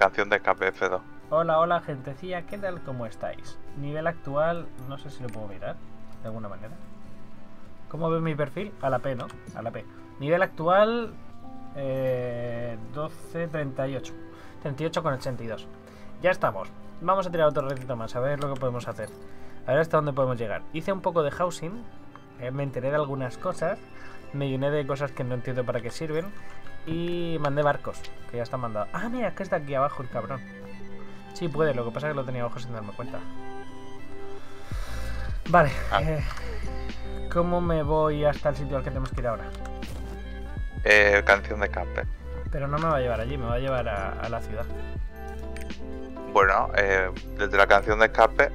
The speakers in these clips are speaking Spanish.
canción de escape F2. Hola, hola, gentecilla, ¿qué tal? ¿Cómo estáis? Nivel actual, no sé si lo puedo mirar de alguna manera. ¿Cómo ve mi perfil? A la P, ¿no? A la P. Nivel actual, eh, 12, 38. 38 con 82. Ya estamos. Vamos a tirar otro recito más, a ver lo que podemos hacer. A ver hasta dónde podemos llegar. Hice un poco de housing, eh, me enteré de algunas cosas, me llené de cosas que no entiendo para qué sirven y mandé barcos, que ya están mandados. Ah, mira, que está aquí abajo el cabrón. Sí, puede, lo que pasa es que lo tenía abajo sin darme cuenta. Vale, Ah. eh, ¿cómo me voy hasta el sitio al que tenemos que ir ahora? Eh, canción de escape. Pero no me va a llevar allí, me va a llevar a, a la ciudad. Bueno, eh, desde la canción de escape,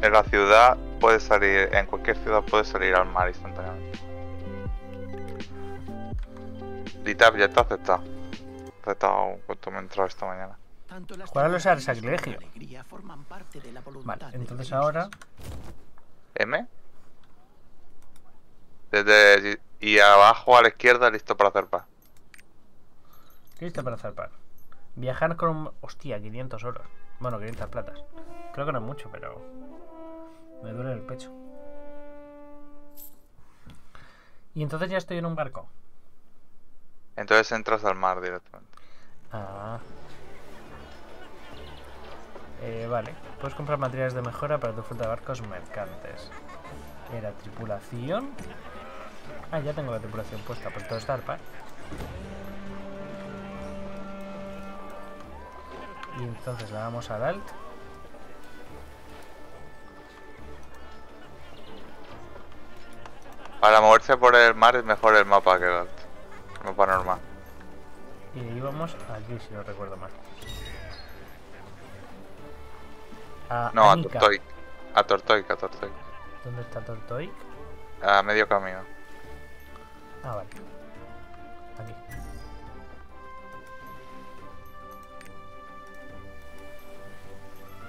en la ciudad puedes salir, en cualquier ciudad puedes salir al mar instantáneamente. Ditap, ya has aceptado. Aceptado cuando me he entrado esta mañana. Tanto las ¿Cuál es el tribulaciones sacrilegio? Vale, entonces ahora M. Desde y abajo a la izquierda listo para hacer paz. Listo para zarpar. Viajar con un... Hostia, 500 euros. Bueno, 500 platas. Creo que no es mucho, pero... Me duele el pecho. Y entonces ya estoy en un barco. Entonces entras al mar directamente. Ah. Eh, vale. Puedes comprar materiales de mejora para tu flota de barcos mercantes. Era tripulación. Ah, ya tengo la tripulación puesta. Pues todo es zarpa. Y entonces le damos al alt. Para moverse por el mar es mejor el mapa que el alto. El mapa normal. Y íbamos aquí, si no recuerdo mal. A No, a Anica. Tortoic. A Tortoic, a Tortoic. ¿Dónde está Tortoic? A medio camino. Ah, vale. Aquí.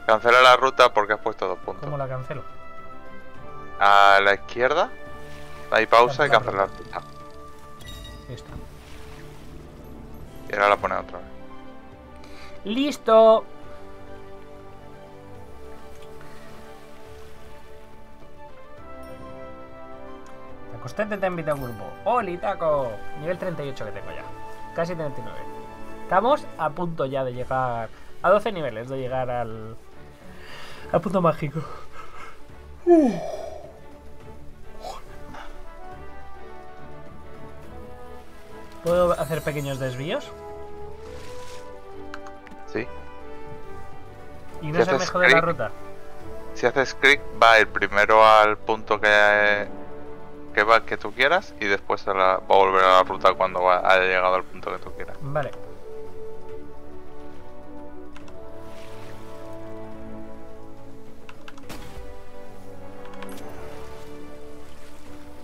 Cancela la ruta porque has puesto dos puntos. ¿Cómo la cancelo? A la izquierda, ahí pausa y Cancelar cancela la ruta. Y ahora la pone otra vez. ¡Listo! Acostete te invita a un grupo. ¡Oli, taco! Nivel 38 que tengo ya. Casi 39. Estamos a punto ya de llegar. A 12 niveles de llegar al. Al punto mágico. ¿Puedo hacer pequeños desvíos? Sí. ¿Y no Si se me haces jode la ruta? Si haces clic, va el primero al punto que, que va que tú quieras y después a la- va a volver a la ruta cuando va- haya llegado al punto que tú quieras. Vale.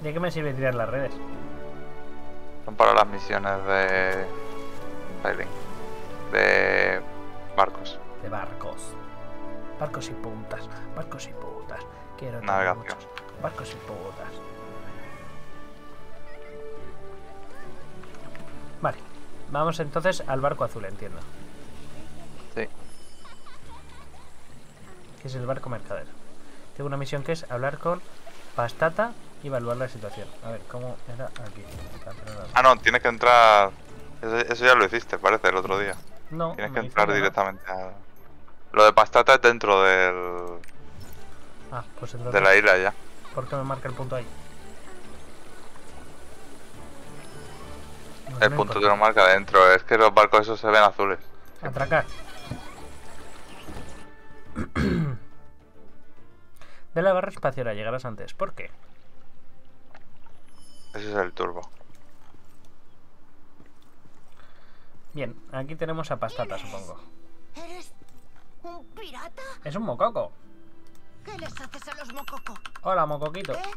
¿De qué me sirve tirar las redes? Son para las misiones de sailing, de barcos. De barcos. Barcos y puntas. Barcos y putas. Quiero Navegación. Barcos y putas. Vale. Vamos entonces al barco azul, entiendo. Sí. Que es el barco mercader. Tengo una misión que es hablar con Pastata y evaluar la situación. A ver, ¿cómo era aquí? Ah, no, tienes que entrar. Eso, eso ya lo hiciste, parece, el otro día. No, Tienes que entrar directamente a. Lo de pastata es dentro del, Ah, pues entonces, de la isla ya. ¿por qué me marca el punto ahí? No, El no punto te lo marca dentro. Es que los barcos esos se ven azules. Atracar. De la barra espacial llegarás antes. ¿Por qué? Ese es el turbo. Bien, aquí tenemos a Pastata, supongo. ¿Eres un pirata? Es un mococo. ¿Qué les haces a los mococo? Hola, mocoquito. ¿Eh?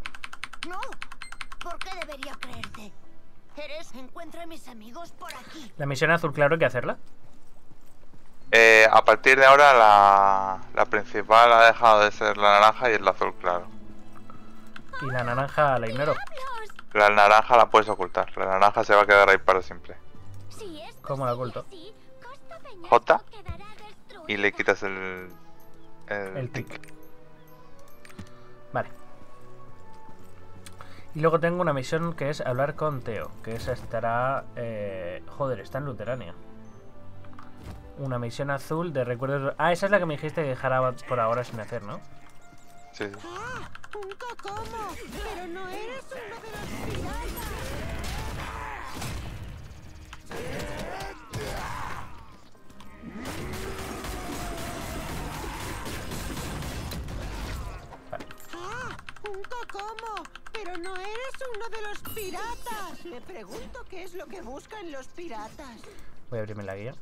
No. ¿Por qué debería creerte? Eres... Encuentra a mis amigos por aquí. La misión azul, claro, hay que hacerla. Eh, a partir de ahora la, la principal ha dejado de ser la naranja y es la azul, claro. Y la naranja la ignoro. La naranja la puedes ocultar. La naranja se va a quedar ahí para siempre. ¿Cómo la oculto? ¿J? y le quitas el, el, El tic. tic. Vale. Y luego tengo una misión que es hablar con Teo, que esa estará... eh, joder, está en Luterania. Una misión azul de recuerdos... Ah, esa es la que me dijiste que dejara por ahora sin hacer, ¿no? Sí, sí. ¡Ah! ¡Un cocomo! Pero no eres uno de los piratas. ¡Un cocomo! Pero no eres uno de los piratas. Me pregunto qué es lo que buscan los piratas. Voy a abrirme la guía.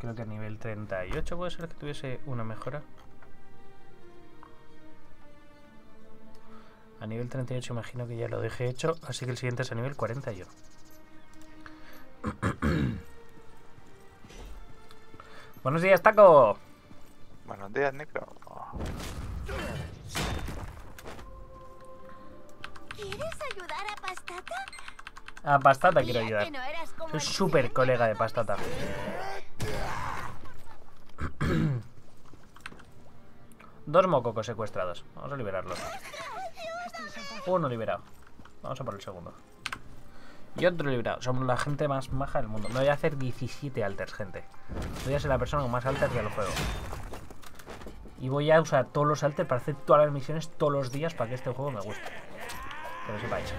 Creo que a nivel 38 puede ser que tuviese una mejora. A nivel 38 imagino que ya lo dejé hecho, así que el siguiente es a nivel 41. Buenos días, Taco. Buenos días, Necro. ¿Quieres ayudar a Pastata? A Pastata quiero ayudar. no Soy súper colega de Pastata. Dos mococos secuestrados. Vamos a liberarlos. Uno liberado. Vamos a por el segundo. Y otro liberado. Somos la gente más maja del mundo. Me voy a hacer 17 alters, gente. Voy a ser la persona con más alters del juego. Y voy a usar todos los alters para hacer todas las misiones todos los días para que este juego me guste. Que lo sepáis.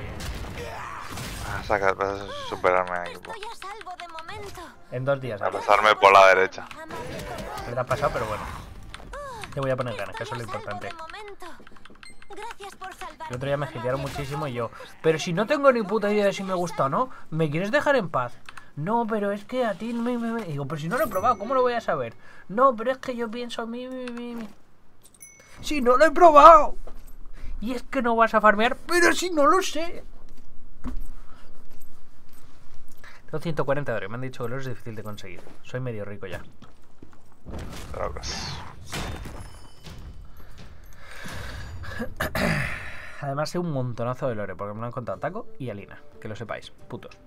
Ah, Saca, vas a superarme aquí. po. Estoy a salvo de momento. En dos días. A pasarme por la derecha. Me la ha pasado, pero bueno. Te voy a poner ganas, que eso es Estoy lo a salvo importante. El otro día me cocomo. muchísimo y yo, pero si no tengo ni puta idea de si me gusta o no, ¿me quieres dejar en paz? No, pero es que a ti me, me, me- Digo, pero si no lo he probado, ¿cómo lo voy a saber? No, pero es que yo pienso mi, mi, mi, mi. Si no lo he probado. Y es que no vas a farmear, pero si no lo sé. Tengo 140 dólares, me han dicho que lo es difícil de conseguir. Soy medio rico ya. Además sé un montonazo de lore, porque me lo han contado Taco y Alina, que lo sepáis, putos.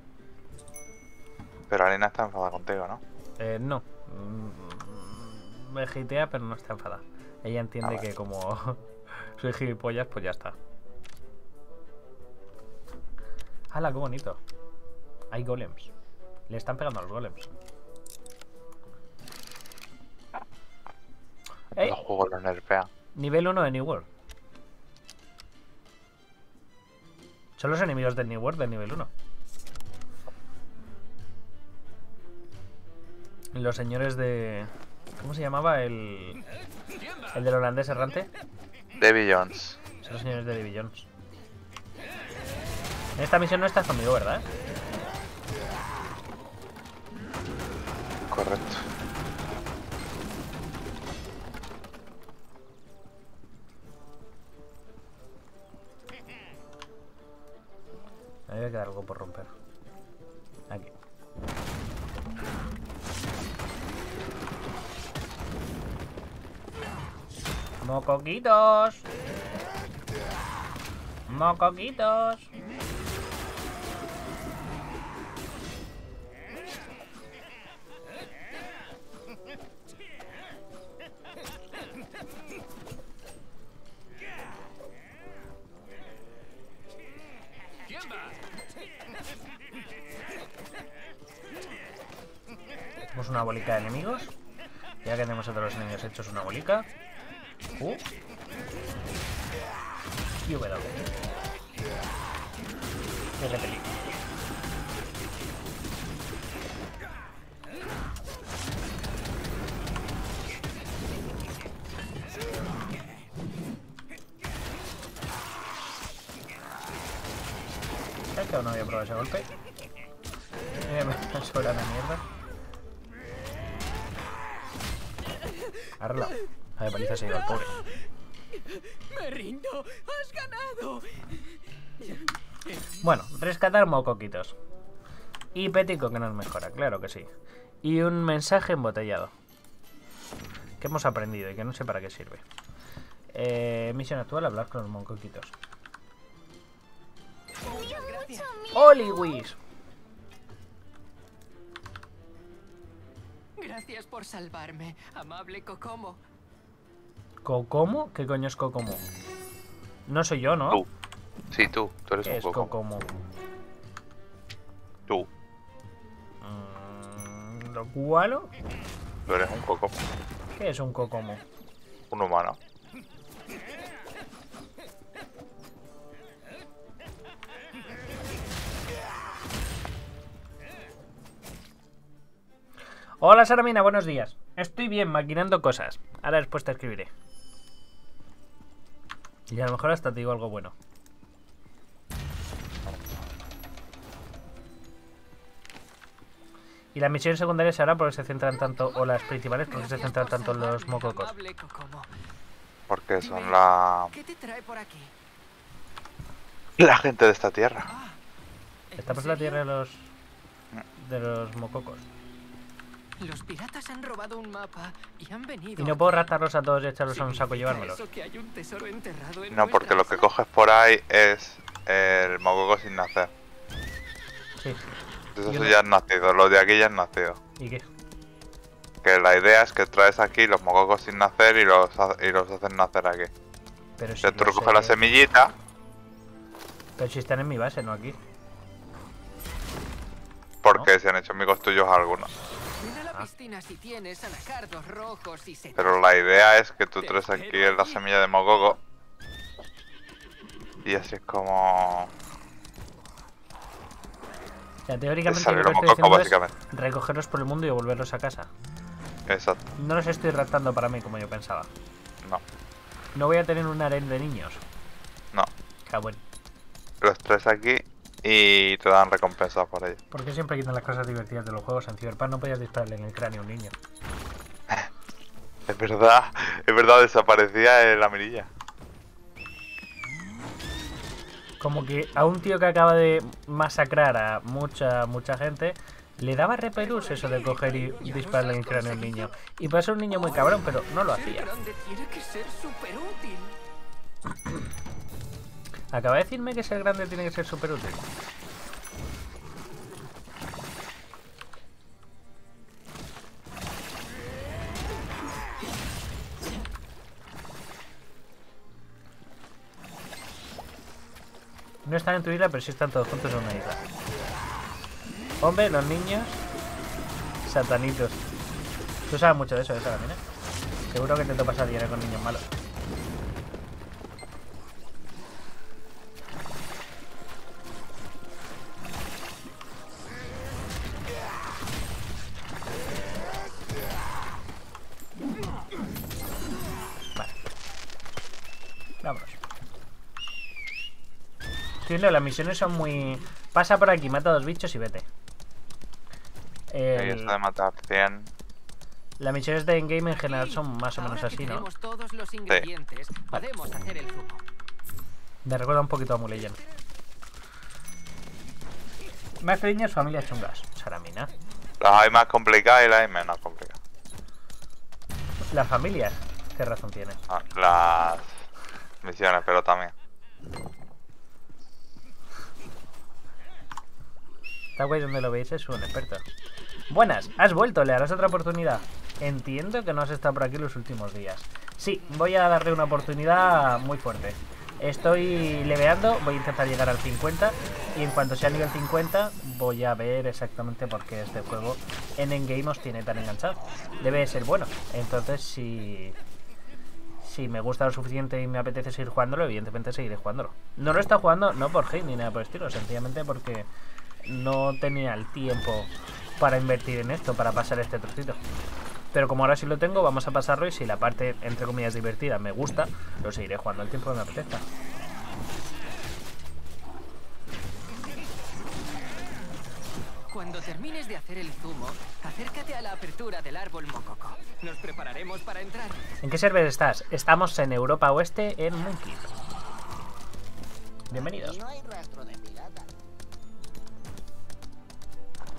Pero Alina está enfadada contigo, ¿no? Eh, no. Mm, Me gitea, pero no está enfadada. Ella entiende Ah, que como soy gilipollas, pues ya está. ¡Hala, qué bonito! Hay golems. Le están pegando a los golems. Los juegos los nerfean. Nivel 1 de New World. Son los enemigos del New World del nivel 1. Los señores de... ¿Cómo se llamaba? El... El del holandés errante. Davy Jones. Son los señores de Davy Jones. En esta misión no estás conmigo, ¿verdad? Correcto. Me debe quedar algo por romper. Aquí. Mocoquitos. Mocoquitos. Bolica de enemigos. Ya que tenemos a todos los enemigos hechos una bolica. Uh. Y W. ¿Sabes que aún no había probado ese golpe? Me sobra la mierda. Arla. A ver, paliza se ha ido al pobre. Me rindo. Has ganado. Bueno, rescatar mocoquitos. Y pético que nos mejora, claro que sí. Y un mensaje embotellado. Que hemos aprendido y que no sé para qué sirve. Eh, misión actual, hablar con los mocoquitos. Muchas gracias. Por salvarme, amable Kokomo. ¿Cocomo? ¿Qué coño es Cocomo? No soy yo, ¿no? Tú. Sí, tú. Tú eres ¿Qué un es. Cocomo? Tú. Mm, ¿Lo cualo? Tú eres un coco. ¿Qué es un Cocomo? Un humano. Hola Saramina, buenos días. Estoy bien, maquinando cosas. Ahora después te escribiré. Y a lo mejor hasta te digo algo bueno. Y las misiones secundarias ahora porque se centran tanto, o las principales porque se centran por tanto en los mococos. Porque son la... ¿Qué te trae por aquí? La gente de esta tierra. Ah, ¿en Estamos en la tierra de los de los mococos. Los piratas han robado un mapa y han venido. Y no puedo raptarlos a todos y echarlos a un saco y ¿Significa llevármelos. eso que hay un tesoro enterrado en No, porque lo que coges por ahí es el mococo sin nacer. Sí. Eso Yo no- ya han nacido, los de aquí ya han nacido. ¿Y qué? Que la idea es que traes aquí los mococos sin nacer y los, y los haces nacer aquí. Pero si, tú la semillita, pero si están en mi base, no aquí. porque se han hecho amigos tuyos algunos. Ven a la piscina si tienes anacardos rojos y setas. Pero la idea es que tú traes aquí espero la semilla de mococo. Y así es como... O sea, teóricamente lo que estoy es recogerlos por el mundo y devolverlos a casa. Exacto. No los estoy raptando para mí como yo pensaba. No, No voy a tener un harén de niños. no. Bueno. Los traes aquí y te dan recompensas por ello. ¿Por qué siempre quitan las cosas divertidas de los juegos? En Cyberpunk no podías dispararle en el cráneo a un niño. Es verdad, es verdad, desaparecía en la mirilla. Como que a un tío que acaba de masacrar a mucha, mucha gente, le daba repelús eso de coger y dispararle en el cráneo a un niño. Y puede ser un niño muy cabrón, pero no lo Ser hacía. Acaba de decirme que ser grande tiene que ser súper útil. No están en tu isla, pero sí están todos juntos en una isla. Hombre, los niños. Satanitos. Tú sabes mucho de eso, ¿eh, Salamina? Seguro que te topas a con niños malos. Sí, no, las misiones son muy... Pasa por aquí, mata a dos bichos y vete. Ahí El- está de matar 100. Las misiones de endgame en general son más o Ahora menos que así, ¿no? tenemos todos los ingredientes, podemos hacer el zumo. Me recuerda un poquito a Muleyen. Más niños, familias chungas. Saramina. Las hay más complicadas y las hay menos complicadas. Las familias. ¿Qué razón tiene? Ah, Las misiones, pero también. Está guay donde lo veis, es un experto. Buenas, has vuelto, le harás otra oportunidad. Entiendo que no has estado por aquí los últimos días. Sí, voy a darle una oportunidad muy fuerte. Estoy leveando, voy a intentar llegar al 50 y en cuanto sea nivel 50 voy a ver exactamente por qué este juego en Endgame os tiene tan enganchado. Debe ser bueno. Entonces si, si me gusta lo suficiente y me apetece seguir jugándolo, evidentemente seguiré jugándolo. No lo está jugando no por hate ni nada por el estilo, sencillamente porque no tenía el tiempo para invertir en esto, para pasar este trocito. Pero como ahora sí lo tengo, vamos a pasarlo y si la parte, entre comillas, divertida me gusta, lo seguiré jugando el tiempo que me apetezca. Cuando termines de hacer el zumo, acércate a la apertura del árbol mococo. Nos prepararemos para entrar. ¿En qué server estás? Estamos en Europa Oeste, en Monkey. Bienvenidos. No hay rastro de pirata.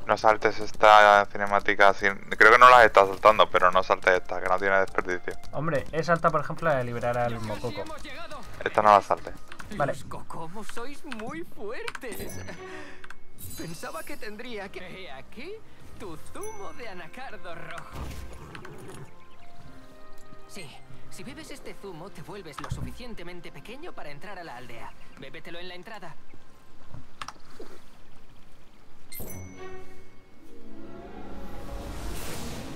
No saltes esta cinemática sin... Creo que no las estás saltando, pero no saltes esta, que no tiene desperdicio. Hombre, he saltado, por ejemplo, a liberar al Mococo. Esta no la saltes. Vale. Los cocomos sois muy fuertes. Pensaba que tendría que... He aquí tu zumo de anacardo rojo. Sí. Si bebes este zumo, te vuelves lo suficientemente pequeño para entrar a la aldea. Bébetelo en la entrada.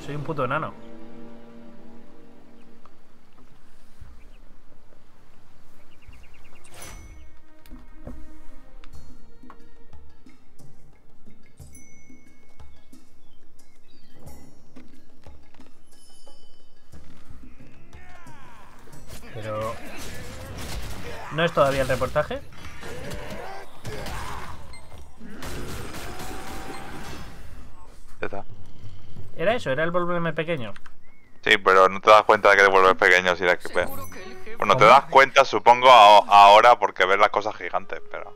Soy un puto enano. Pero... ¿No es todavía el reportaje? Ya está. ¿Era eso? ¿Era el volverme pequeño? Sí, pero no te das cuenta de que te vuelves pequeño si la que jefe... Bueno, te das cuenta, supongo, a- ahora porque ves las cosas gigantes, pero...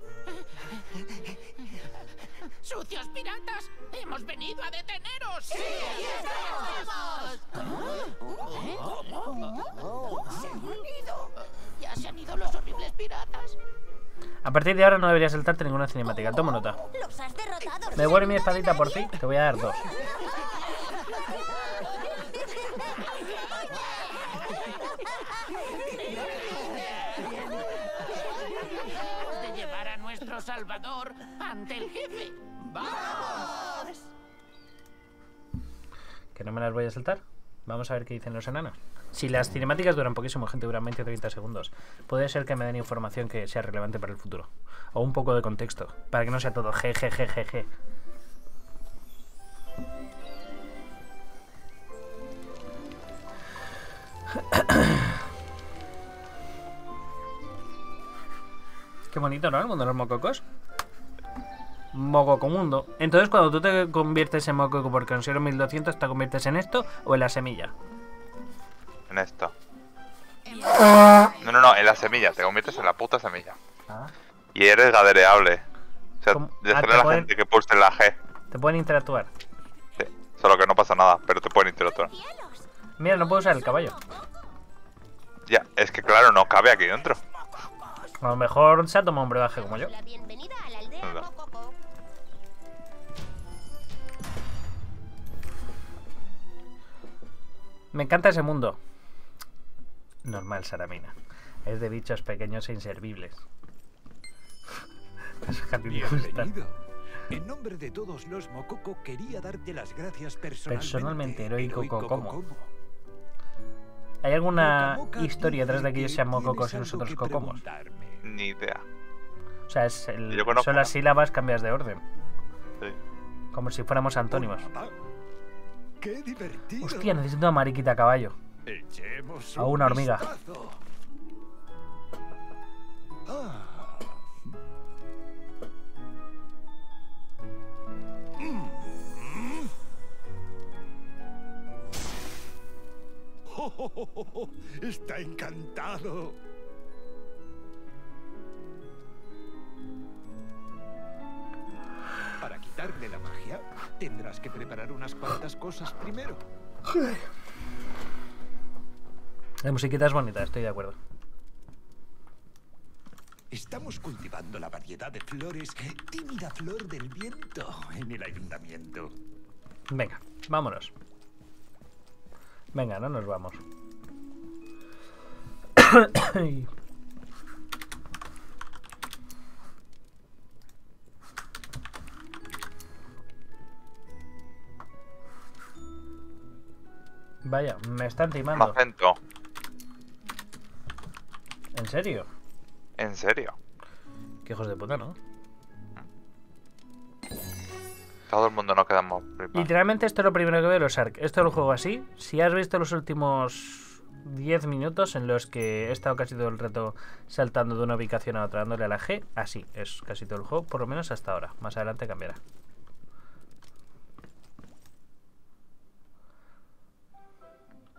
¡Sucios piratas! ¡Hemos venido a deteneros! ¡Sí, ¿Cómo? ¡Se han ido! ¿Ya se han ido los horribles piratas? A partir de ahora no deberías saltarte ninguna cinemática. Toma nota. ¿Me devuelve mi espadita por ti? Te voy a dar dos. de llevar a nuestro salvador ante el jefe. ¡Vamos! Que no me las voy a saltar. Vamos a ver qué dicen los enanos. Si las cinemáticas duran poquísimo, gente, duran 20 o 30 segundos, puede ser que me den información que sea relevante para el futuro. O un poco de contexto, para que no sea todo jejejejeje. Qué bonito, ¿no? El mundo de los mococos. Mococo mundo. Entonces, cuando tú te conviertes en mococo por considero 1200, ¿te conviertes en esto o en la semilla? En esto. No, no, no, en la semilla. Te conviertes en la puta semilla. Ah. Y eres gadereable. O sea, decirle Ah, a la pueden- gente que pulse la G. Te pueden interactuar. Sí. Solo que no pasa nada, pero te pueden interactuar. Mira, no puedo usar el caballo. Ya, es que claro, no cabe aquí dentro. A lo mejor se ha tomado un brebaje como yo. Me encanta ese mundo. Normal, Saramina. Es de bichos pequeños e inservibles. Bienvenido. En nombre de todos los Mococo quería darte las gracias personalmente. Personalmente, heroico. Kokomo. ¿Hay alguna historia detrás de que ellos sean mococos y nosotros cocomos? Ni idea. O sea, es el- son las sílabas cambias de orden. Sí. Como si fuéramos antónimos. ¡Qué divertido! Hostia, necesito una mariquita a caballo. Echemos A un una hormiga. Ah. Mm. Oh, oh, oh, oh, Está encantado. Para quitarle la magia, tendrás que preparar unas cuantas cosas primero. La musiquita es bonita, estoy de acuerdo. Estamos cultivando la variedad de flores tímida flor del viento en el ayuntamiento. Venga, vámonos. Venga, no nos vamos. Vaya, me están timando. Magento. ¿En serio? ¿En serio? Qué hijos de puta, ¿no? Todo el mundo no quedamos primas. Literalmente esto es lo primero que veo de los ARC. Esto lo juego así. Si has visto los últimos 10 minutos en los que he estado casi todo el rato saltando de una ubicación a otra dándole a la G, así es casi todo el juego, por lo menos hasta ahora. Más adelante cambiará.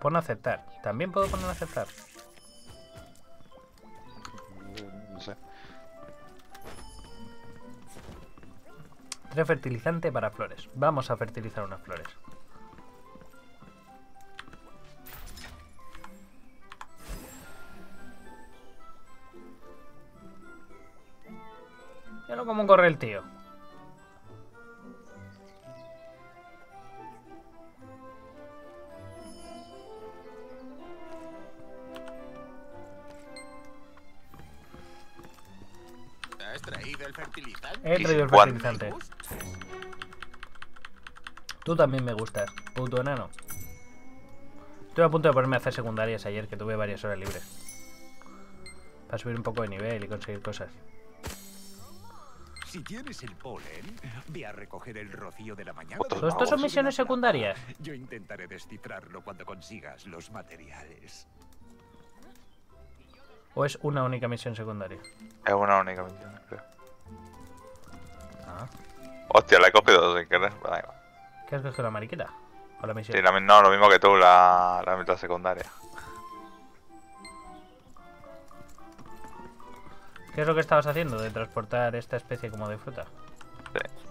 Pon aceptar. También puedo poner aceptar. Tres fertilizante para flores. Vamos a fertilizar unas flores. Mira cómo corre el tío. Traído el fertilizante? He traído el fertilizante. Tú también me gustas, puto enano. Estuve a punto de ponerme a hacer secundarias ayer, que tuve varias horas libres. Para subir un poco de nivel y conseguir cosas. Si tienes el polen, ve a recoger el rocío de la mañana. ¿Todo esto son misiones secundarias? Yo intentaré descifrarlo cuando consigas los materiales. ¿O es una única misión secundaria? Es una única misión, creo. Hostia, la he cogido sin querer. Pues igual. ¿Qué has cogido la mariquita? ¿O la misión? Sí, la no, lo mismo que tú, la, la mitad secundaria. ¿Qué es lo que estabas haciendo de transportar esta especie como de fruta? Sí.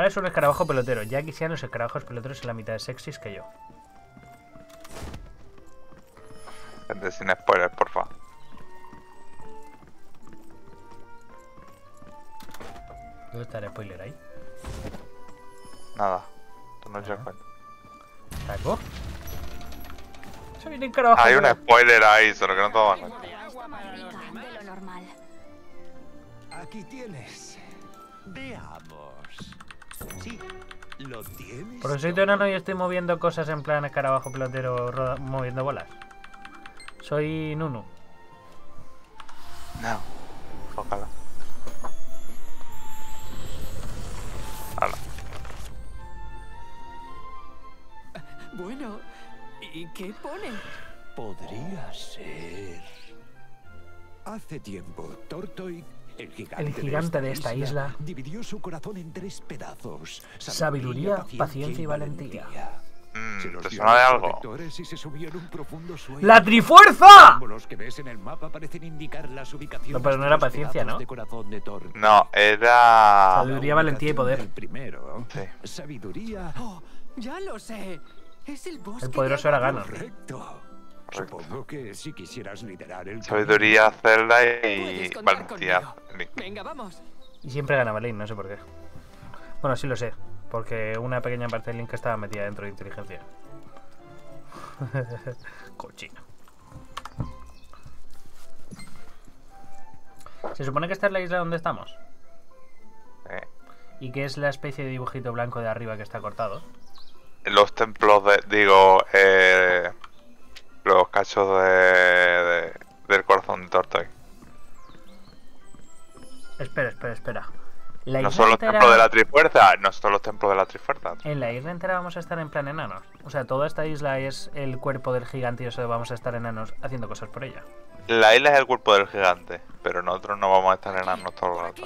Ahora es un escarabajo pelotero. Ya quisieran los escarabajos peloteros en la mitad de sexys que yo. Gente, sin spoilers, porfa. ¿Dónde está el spoiler ahí? Nada. Tú no te das cuenta. ¿Taco? Se viene un escarabajo. Hay un spoiler ahí, solo que no normal. Aquí tienes. Veamos. Sí, lo tienes. Por soy enano y estoy moviendo cosas en plan escarabajo pelotero roda- moviendo bolas. Soy Nunu. No. Ojalá. Hala. Bueno, ¿y qué pone? Podría ser. Hace tiempo, Tortoy, el gigante, El gigante de esta isla, dividió su corazón en tres pedazos: Sabiduría, paciencia y valentía. Mm, Se los ¿Te dio suena a de algo? sueño. ¡La Trifuerza! No, pero no era paciencia, ¿no? de. No, era. Sabiduría, valentía y poder. El primero, Sí. sabiduría. Oh, ya lo sé. Es el bosque. El poderoso de era Ganon. Correcto. Correcto. Supongo que si quisieras liderar el Sabiduría, Zelda y valentía. Venga, vamos. Y siempre gana Link, no sé por qué. Bueno, sí lo sé. Porque una pequeña parte del Link estaba metida dentro de inteligencia. Cochino. Se supone que esta es la isla donde estamos. Eh, Y que es la especie de dibujito blanco de arriba que está cortado. Los templos de. Digo, eh. Los cachos de. de- del corazón de Tortoy. Espera, espera, espera. La No son los entera- templos de la Trifuerza, no son los templos de la Trifuerza. En la isla entera vamos a estar en plan enanos. O sea, toda esta isla es el cuerpo del gigante y eso vamos a estar enanos haciendo cosas por ella. La isla es el cuerpo del gigante, pero nosotros no vamos a estar enanos todo el rato.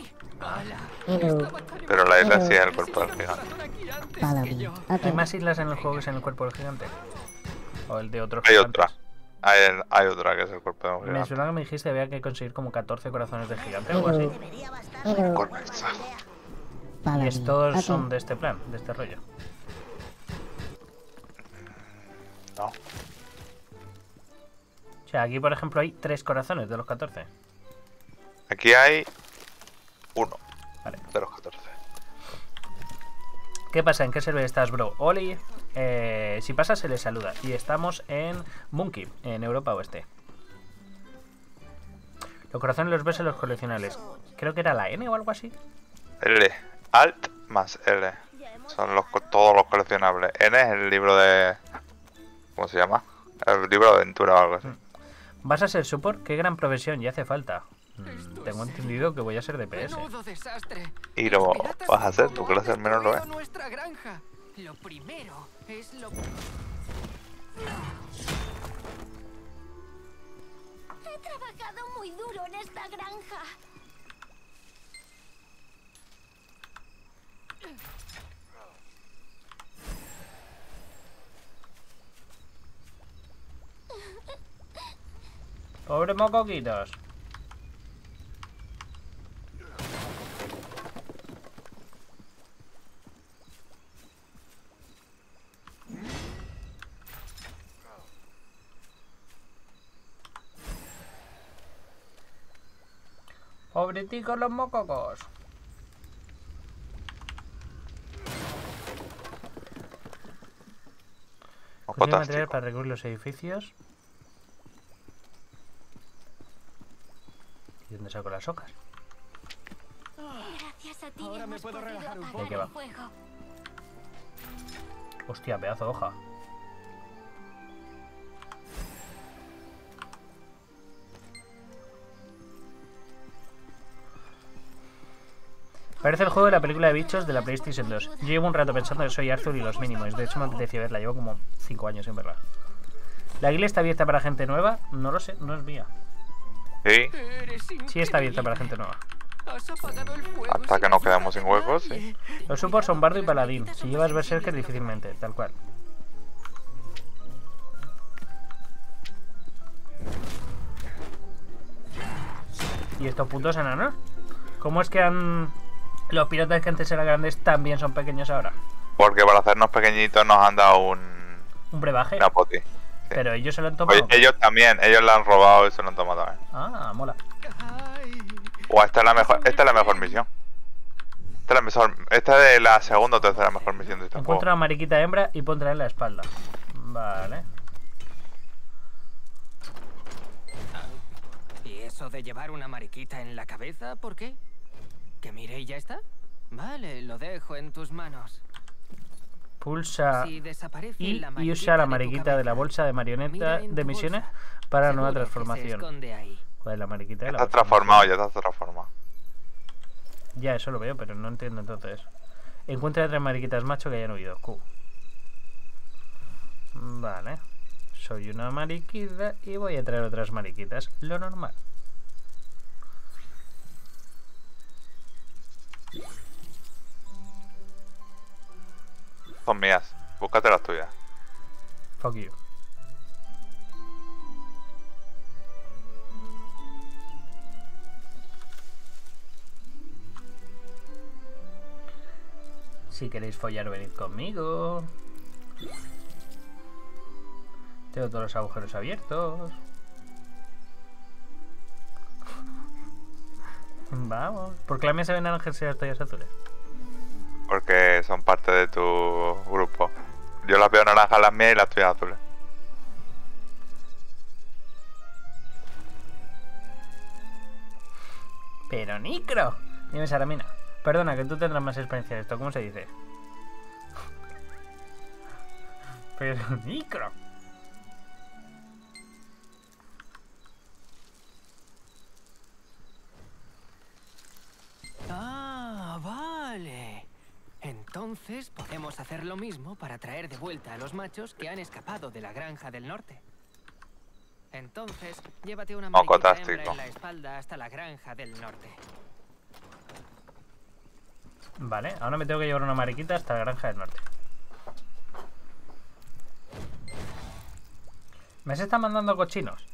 Pero la isla sí es el cuerpo del gigante. ¿Hay más islas en el juego que es en el cuerpo del gigante? ¿O el de otros Hay gigantes? otra. Hay, hay otra que es el cuerpo de un Me suena que me dijiste que había que conseguir como 14 corazones de gigante o algo así. Correcto. Y me. es- todos Okay. son de este plan, de este rollo. No. O sea, aquí por ejemplo hay 3 corazones de los 14. Aquí hay uno Vale. de los 14. ¿Qué pasa? ¿En qué server estás, bro? Oli, eh, si pasa se le saluda. Y estamos en Monkey, en Europa Oeste. Los corazones los ves en los coleccionables. Creo que era la N o algo así. L. Alt más L. Son los, todos los coleccionables. N es el libro de. ¿Cómo se llama? El libro de aventura o algo así. ¿Vas a ser support? Qué gran profesión, ya hace falta. Mm, tengo entendido que voy a ser DPS. Y lo vas a hacer, tu clase al han menos lo es. Lo primero es lo He trabajado muy duro en esta granja. Pobre mocoquitos. Pobretico los mococos. Consume material para recubrir los edificios. ¿Y dónde saco las hojas? Gracias a ti Ahora me puedo relajar un poco. Qué va? Hostia, pedazo de hoja. Parece el juego de la película de bichos de la PlayStation 2. Yo llevo un rato pensando que soy Arthur y los mínimos. De hecho, me apetecía verla. Llevo como 5 años sin verla. ¿La guía está abierta para gente nueva? No lo sé, no es mía. Sí, Sí está abierta para gente nueva. Hasta que nos quedamos sin huecos, sí. Los supports son bardo y paladín. Si llevas berserker difícilmente, tal cual. ¿Y estos putos enanos? ¿Cómo es que han... Los piratas que antes eran grandes también son pequeños ahora? Porque para hacernos pequeñitos nos han dado un... Un brebaje. Una poti. Pero ellos se lo han tomado. Oye, ellos también, ellos la han robado y se lo han tomado también. Ah, mola. O esta es la mejor, esta es la mejor misión. Esta es la mejor, esta es la segunda o tercera mejor misión de este Encuentra juego. una mariquita hembra y ponte en la espalda. Vale. ¿Y eso de llevar una mariquita en la cabeza? ¿Por qué? ¿Que mire y ya está? Vale, lo dejo en tus manos. Pulsa Si y, la y usa la mariquita de la bolsa de marioneta de misiones bolsa. para nueva Seguro se transformación. ahí. Joder, la mariquita de la Estás bolsa transformado, ya estás transformado. Ya, eso lo veo, pero no entiendo entonces. Encuentra tres mariquitas macho que hayan huido. Q. Vale. Soy una mariquita y voy a traer otras mariquitas. Lo normal. Son mías, búscate las tuyas. Fuck you. Si queréis follar, venid conmigo. Tengo todos los agujeros abiertos. Vamos. ¿Por qué la mía se ven naranjas y las toallas azules? Porque son parte de tu grupo. Yo las veo naranjas las mías y las tuyas azules. Pero Nicro. Dime, Saramina. Perdona, que tú tendrás más experiencia en esto. ¿Cómo se dice? Pero Nicro. Ah, vale. Entonces podemos hacer lo mismo para traer de vuelta a los machos que han escapado de la granja del norte. Entonces, llévate una Moco mariquita hembra en la espalda hasta la granja del norte. Vale, ahora me tengo que llevar una mariquita hasta la granja del norte. ¿Me se están mandando cochinos?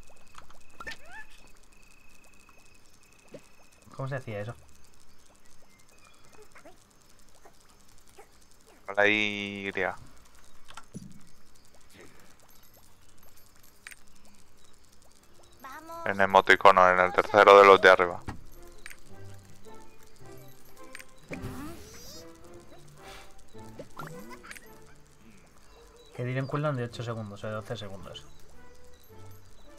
¿Cómo se hacía eso? Con la Y. En el emoticono, en el tercero de los de arriba. Que diré en cooldown de 8 segundos o de 12 segundos.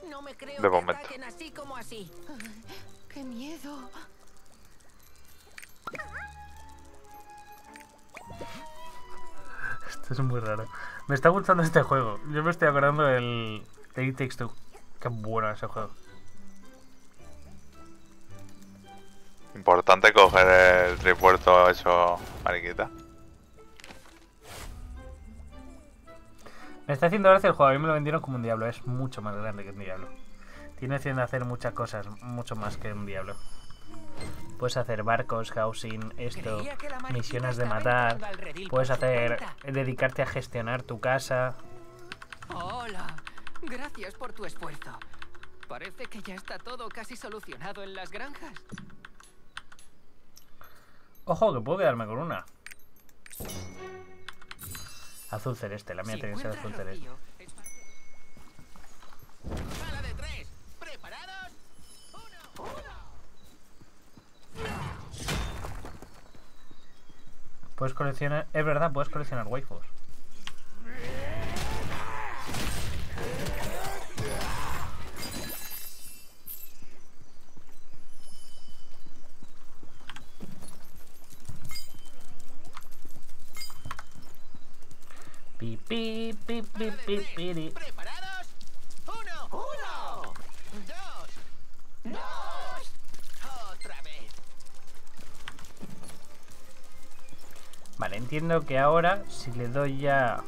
No me creo De que momento. así como así. ¡Qué miedo! Es muy raro. Me está gustando este juego. Yo me estoy acordando del de It Takes Two. Qué bueno ese juego. Importante coger el tripuerto hecho mariquita. Me está haciendo gracia el juego. A mí me lo vendieron como un diablo. Es mucho más grande que un diablo. Tiene de hacer muchas cosas. Mucho más que un diablo. Puedes hacer barcos, housing, esto, misiones de matar. Puedes hacer, dedicarte a gestionar tu casa. Hola, gracias por tu esfuerzo. Parece que ya está todo casi solucionado en las granjas. Ojo, que puedo quedarme con una. Azul celeste, la mía Si tiene que ser azul celeste. Rocío, es parte- Puedes coleccionar... Es verdad, puedes coleccionar waifus. Pi, pi, pi, pi, pi, pi, pi. Vale, entiendo que ahora si le doy ya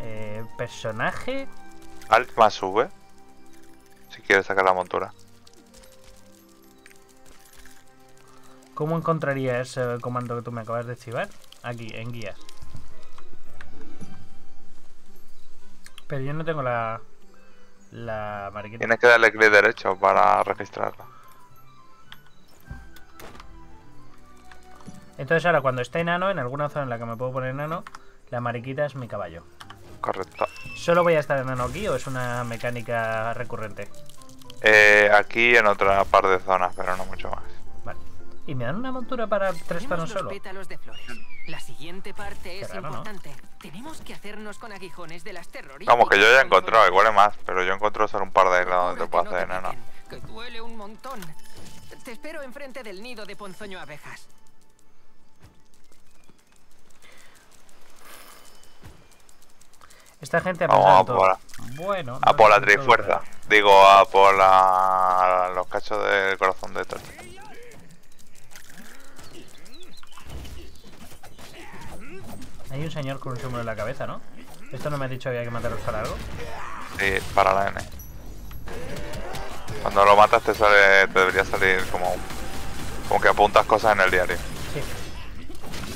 eh, personaje, Alt más V. Si quieres sacar la montura. ¿cómo encontraría ese comando que tú me acabas de chivar? Aquí, en guías. Pero yo no tengo la la mariquita. Tienes que darle clic derecho para registrarla. Entonces ahora cuando esté enano, en alguna zona en la que me puedo poner enano, la mariquita es mi caballo. Correcto. ¿Solo voy a estar enano aquí o es una mecánica recurrente? Eh, aquí en otra par de zonas, pero no mucho más. Vale. ¿Y me dan una montura para tres panos solo? pétalos de flores. La siguiente parte es raro, ¿no? importante. Tenemos que hacernos con aguijones de las terroríficas. Vamos, que yo ya he encontrado, igual es más, pero yo encontré solo un par de islas donde te puedo hacer te enano. piquen, Que duele un montón. Te espero enfrente del nido de ponzoño abejas. Esta gente ha Vamos a por la- Bueno. A no por la trifuerza. Digo, a por la... los cachos del corazón de estos. Hay un señor con un símbolo en la cabeza, ¿no? ¿Esto no me ha dicho que había que matarlos para algo? Sí, para la N. Cuando lo matas te sale, te debería salir como como que apuntas cosas en el diario. Sí.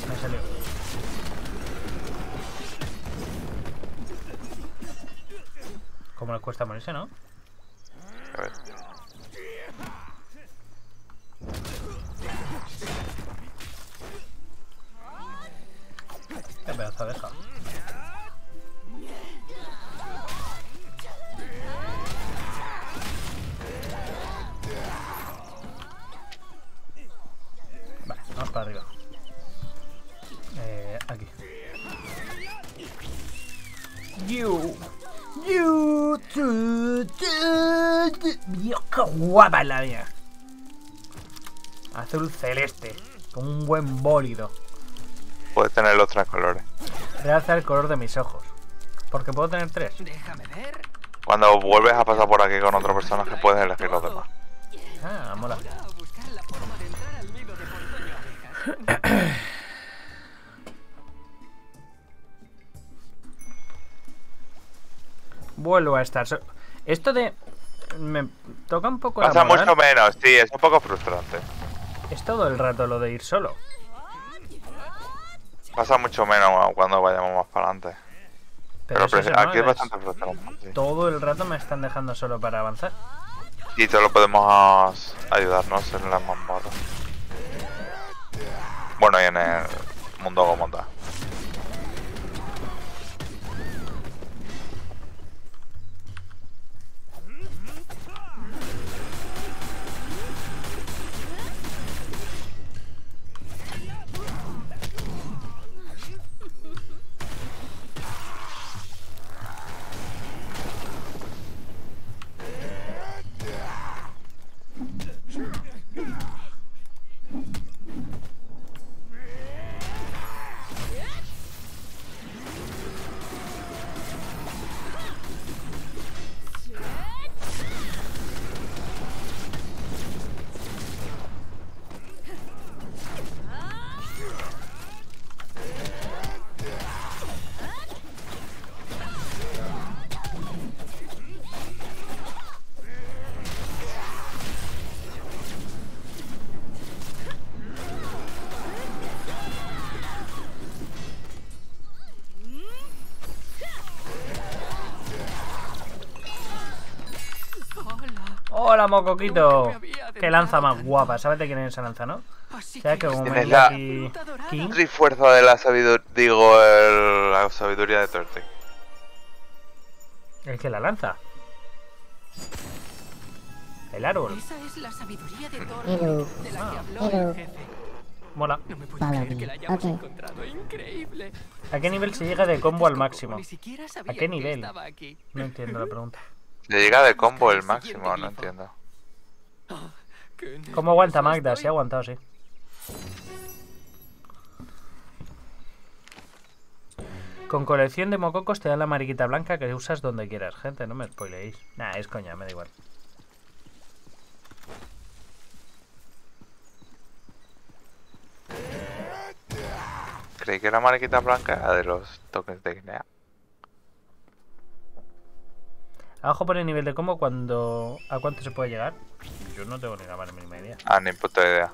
Me salió. Como les cuesta morirse, ¿no? Qué pedazo de abeja. Guapa es la mía. Azul celeste. Como un buen bólido. Puedes tener los tres colores. Realza el color de mis ojos. Porque puedo tener tres. Déjame ver. Cuando vuelves a pasar por aquí con otro personaje puedes elegir los demás. Ah, mola. Vuelvo a estar. so- Esto de. Me toca un poco Pasa mucho menos, sí, es un poco frustrante. Es todo el rato lo de ir solo. Pasa mucho menos cuando vayamos más para adelante. Pero, Pero, es eso, pre- ¿no? aquí es Es- bastante frustrante. sí. Todo el rato me están dejando solo para avanzar. Y solo podemos ayudarnos en las mazmorras. Bueno, y en el mundo como tal. Me había ¡Qué lanza más guapa! ¿Sabes de quién es esa lanza, no? Así ¿Sabes que como me diga la- aquí King? Trifuerza de la sabiduría, digo, el- la sabiduría de Turtle. El que la lanza. El árbol. Esa es la sabiduría de Thor, Hello. de la que habló Hello. el jefe. Mola. No me puedo Follow creer que la me. hayamos Ok. encontrado. Increíble. ¿A qué nivel se llega de combo al máximo? ¿A qué nivel? No entiendo la pregunta. Le llega de combo el máximo, no entiendo. ¿Cómo aguanta Magda? estoy. Sí ha aguantado, sí. Con colección de mococos te dan la mariquita blanca que usas donde quieras. Gente, no me spoileéis. Nah, es coña, me da igual. Creí que la mariquita blanca era de los toques de Guinea. Abajo pone nivel de combo cuando... ¿A cuánto se puede llegar? Yo no tengo ni la más mínima idea. Ah, ni puta idea.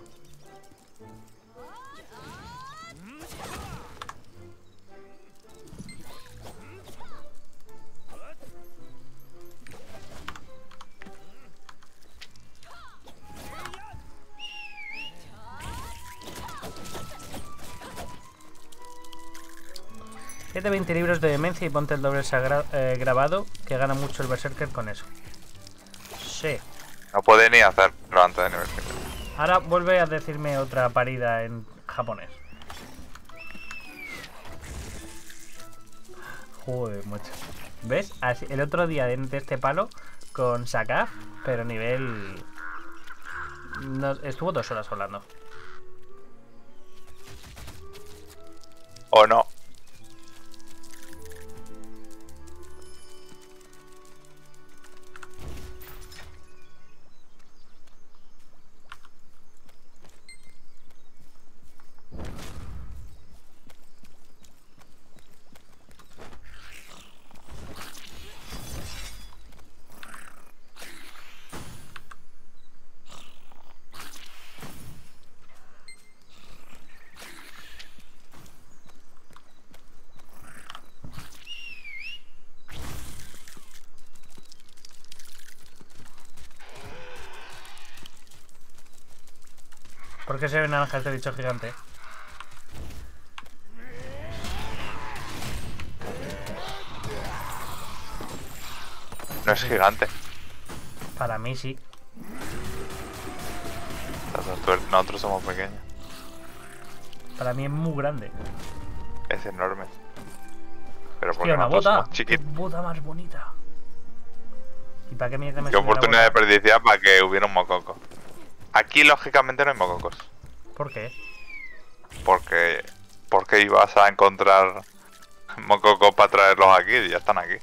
Pide 20 libros de demencia y ponte el doble eh, grabado, que gana mucho el Berserker con eso. Sí. No puede ni hacerlo antes de nivel 5. Ahora vuelve a decirme otra parida en japonés. Joder, mucho. ¿Ves? Así- el otro día de este palo con Saka, pero nivel... no- estuvo dos horas hablando. O no. ¿Por qué se ve naranja este bicho gigante? No es gigante. Para mí sí. Nosotros- somos pequeños. Para mí es muy grande. Es enorme. Pero porque Hostia, una nosotros bota. Qué bota más bonita. ¿Y para qué mierda me Qué oportunidad de desperdiciar para que hubiera un mococo. Aquí, lógicamente, no hay mococos. ¿Por qué? Porque. Porque ibas a encontrar mococos para traerlos aquí y ya están aquí.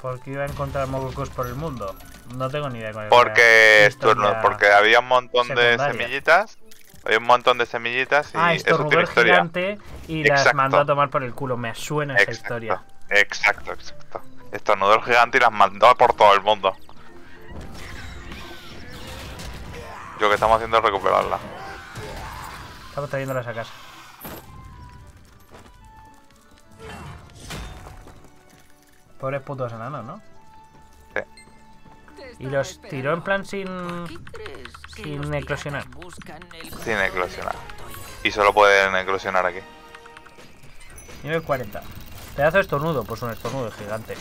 Porque iba a encontrar mogocos por el mundo. No tengo ni idea con Porque estornu- porque había un montón de semillitas. Había un montón de semillitas y Ah, eso tiene historia. gigante y las mandó a tomar por el culo. Me suena esa Exacto, historia. exacto, exacto. Estornudó el gigante y las mandó por todo el mundo. Lo que estamos haciendo es recuperarla. Estamos trayéndolas a casa. Pobres putos enanos, ¿no? Y los tiró en plan sin... sin eclosionar. Sin eclosionar. Y solo pueden eclosionar aquí. Nivel 40. Pedazo de estornudo, pues un estornudo gigante.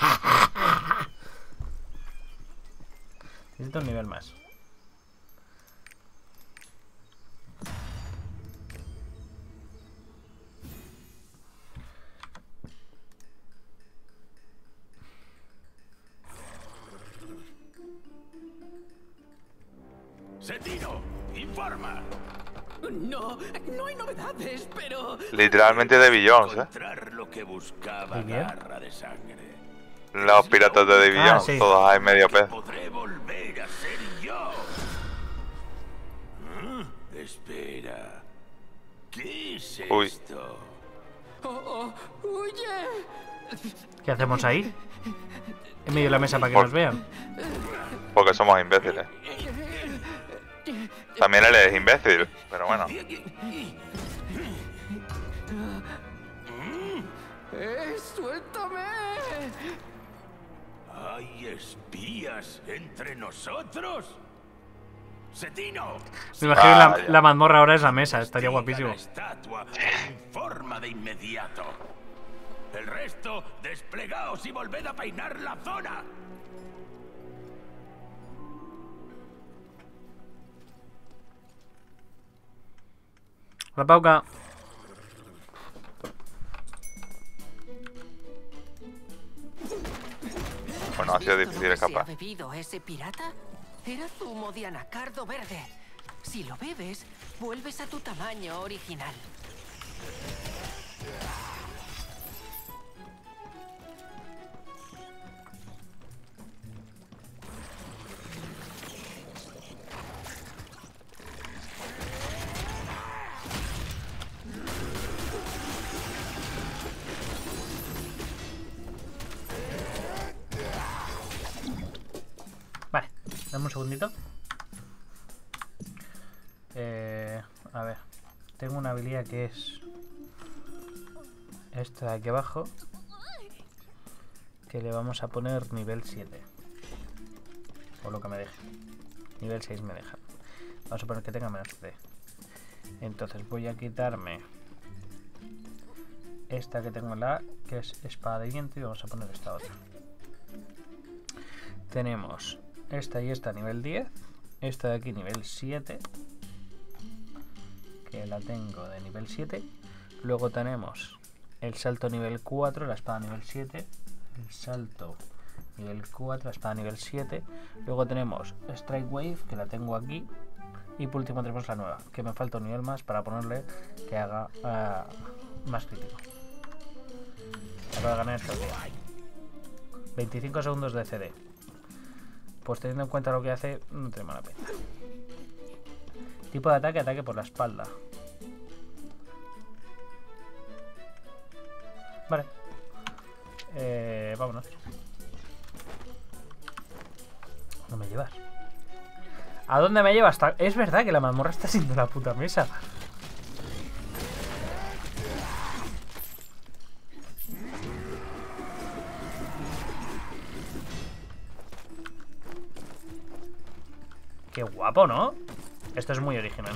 Necesito un nivel más. Setino, informa. No, no hay novedades, pero... Literalmente de Billions, eh. Lo que buscaba. Garra de Sangre. Los piratas de Davy Ah, sí. todos hay medio pez. Podré volver a ser yo. ¿Mm? Espera. ¿Qué es Uy. esto? ¡Oh, oh! ¡Huye! ¿Qué hacemos ahí? En medio de la mesa para que Por- nos vean. Porque somos imbéciles. También él es imbécil, pero bueno. ¡Eh, suéltame! ¿Hay espías entre nosotros? ¡Setino! Me imagino la, Vaya. la mazmorra ahora es la mesa, estaría guapísimo. La estatua informa de inmediato. El resto, desplegaos y volved a peinar la zona. La pauca. Bueno, ha sido ¿Todo difícil escapar. bebido ese pirata? Era zumo de anacardo verde. Si lo bebes, vuelves a tu tamaño original. Dame un segundito. Eh, a ver, tengo una habilidad que es esta de aquí abajo. Que le vamos a poner nivel 7. O lo que me deje. Nivel 6 me deja. Vamos a poner que tenga menos C. Entonces voy a quitarme esta que tengo en la A, que es espada de viento, y vamos a poner esta otra. Tenemos esta y esta nivel 10. Esta de aquí nivel 7. Que la tengo de nivel 7. Luego tenemos el salto nivel 4, la espada nivel 7. El salto nivel 4, la espada nivel 7. Luego tenemos Strike Wave, que la tengo aquí. Y por último tenemos la nueva, que me falta un nivel más para ponerle que haga ah, más crítico. Para ganar estos días. 25 segundos de CD. Pues teniendo en cuenta lo que hace, no tiene mala pena. Tipo de ataque, ataque por la espalda. Vale. Eh, vámonos. ¿Dónde me llevas? ¿A dónde me llevas? Es verdad que la mazmorra está siendo la puta mesa. Qué guapo, ¿no? Esto es muy original.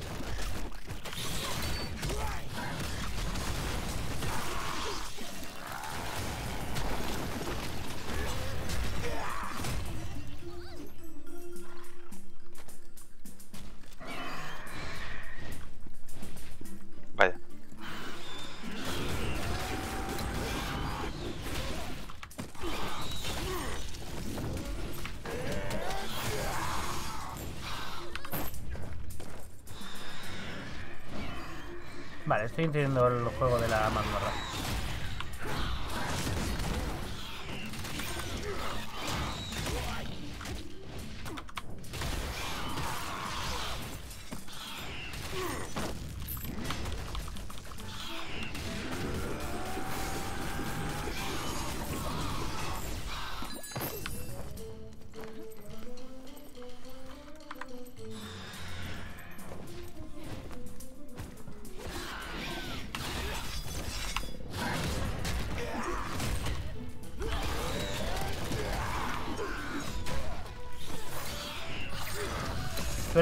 Estoy entendiendo el juego de la mazmorra.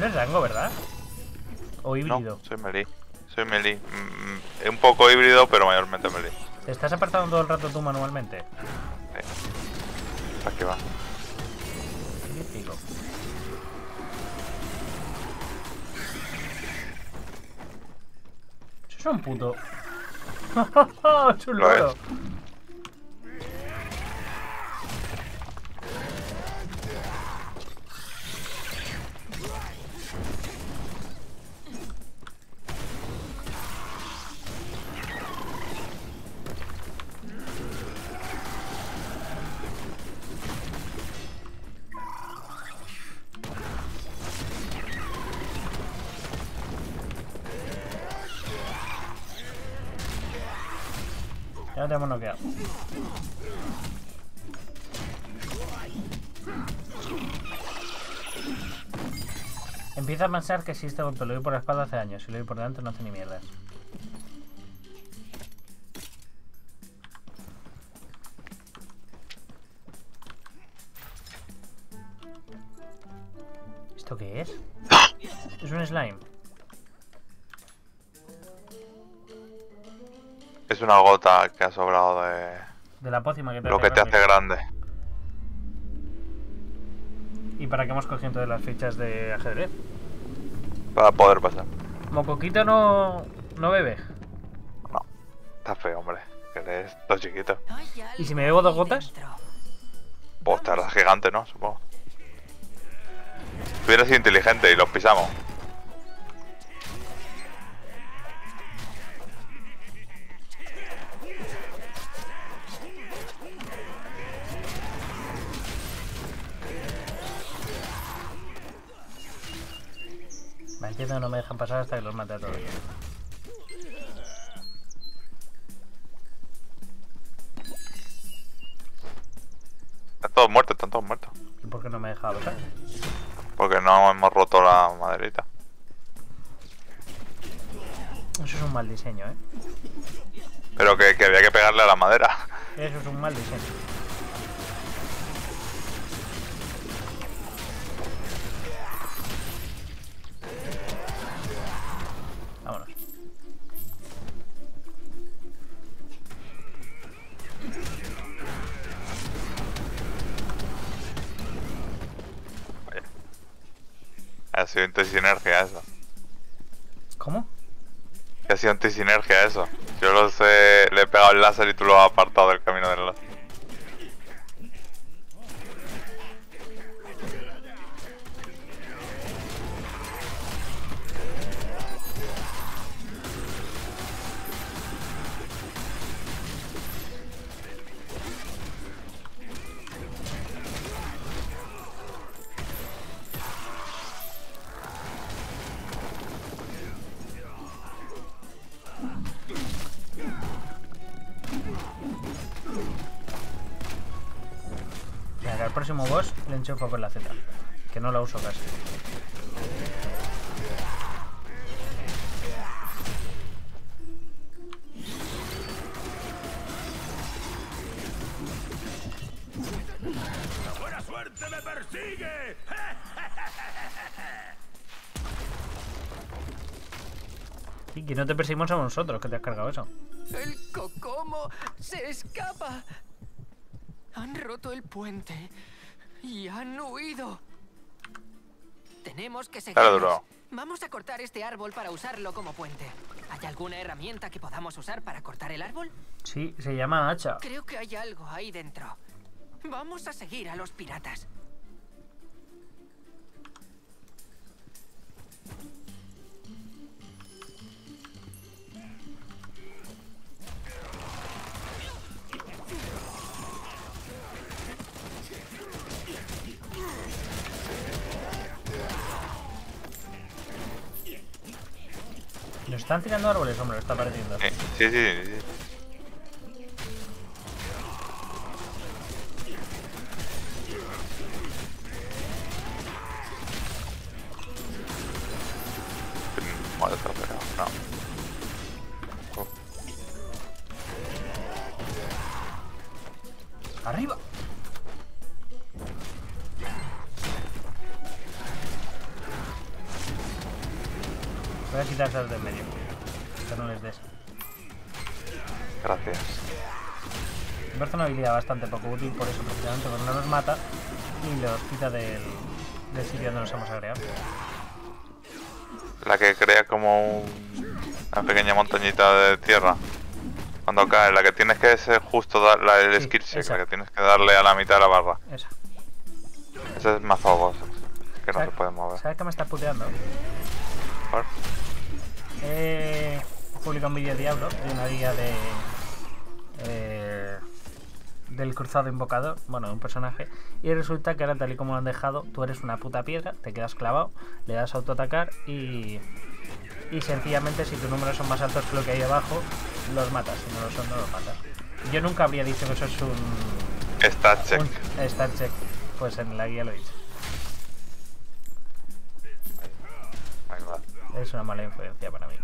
Eres rango, ¿verdad? O No, híbrido. soy melee. Soy melee. Mm, un poco híbrido, pero mayormente melee. ¿Te estás apartando todo el rato tú manualmente? Aquí va. Crítico. Eso es un puto. es un loro. Empieza a pensar que si este golpe lo doy por la espalda hace daño, si lo doy por delante no hace ni mierdas. ¿Esto qué es? Es un slime. Es una gota que ha sobrado de De la pócima que te lo que te hace grande. ¿Y para qué hemos cogido entonces las fichas de ajedrez? Para poder pasar. Mocoquito no, no bebe. No. Está feo, hombre. Que eres todo chiquito. ¿Y si me bebo dos gotas? Pues estarás gigante, ¿no? Supongo. Si hubieras sido inteligente y los pisamos. Aquí es donde no me dejan pasar hasta que los mate a todos. Están todos muertos, están todos muertos. ¿Y por qué no me deja pasar? Porque no hemos roto la maderita. Eso es un mal diseño, ¿eh? Pero que, que había que pegarle a la madera. Eso es un mal diseño. Sido antisinergia eso. ¿Cómo? Que ha sido antisinergia eso. Yo lo sé, le he pegado el láser y tú lo has apartado del camino del láser. Próximo boss le enchufo con la Z. Que no la uso casi. ¡La buena suerte me persigue! Y que no te perseguimos a nosotros, que te has cargado eso. El Cocomo se escapa. Han roto el puente y han huido. Tenemos que duro. Vamos a cortar este árbol para usarlo como puente. ¿Hay alguna herramienta que podamos usar para cortar el árbol? Sí, se llama hacha. Creo que hay algo ahí dentro. Vamos a seguir a los piratas. Están tirando árboles, hombre, está pareciendo. Sí, sí, sí. Útil por eso, precisamente, porque no nos mata y los quita del, del sitio donde nos hemos agregado. La que crea como un- una pequeña montañita de tierra. Cuando cae, la que tienes que ser justo dar la, el Sí, skill check, esa. la que tienes que darle a la mitad de la barra. Esa. Ese es más fogoso, que no se ¿Sabes- puede mover. ¿Sabes qué me está puteando? ¿Por? He publicado un vídeo Diablo de una guía de. eh, del cruzado invocador, bueno, de un personaje, y resulta que ahora, tal y como lo han dejado, tú eres una puta piedra, te quedas clavado, le das a autoatacar y. Y sencillamente, si tus números son más altos que lo que hay abajo, los matas. Si no lo son, no los matas. Yo nunca habría dicho que eso es un. Stat check. un stat check. Pues en la guía lo he dicho. Es una mala influencia para mí.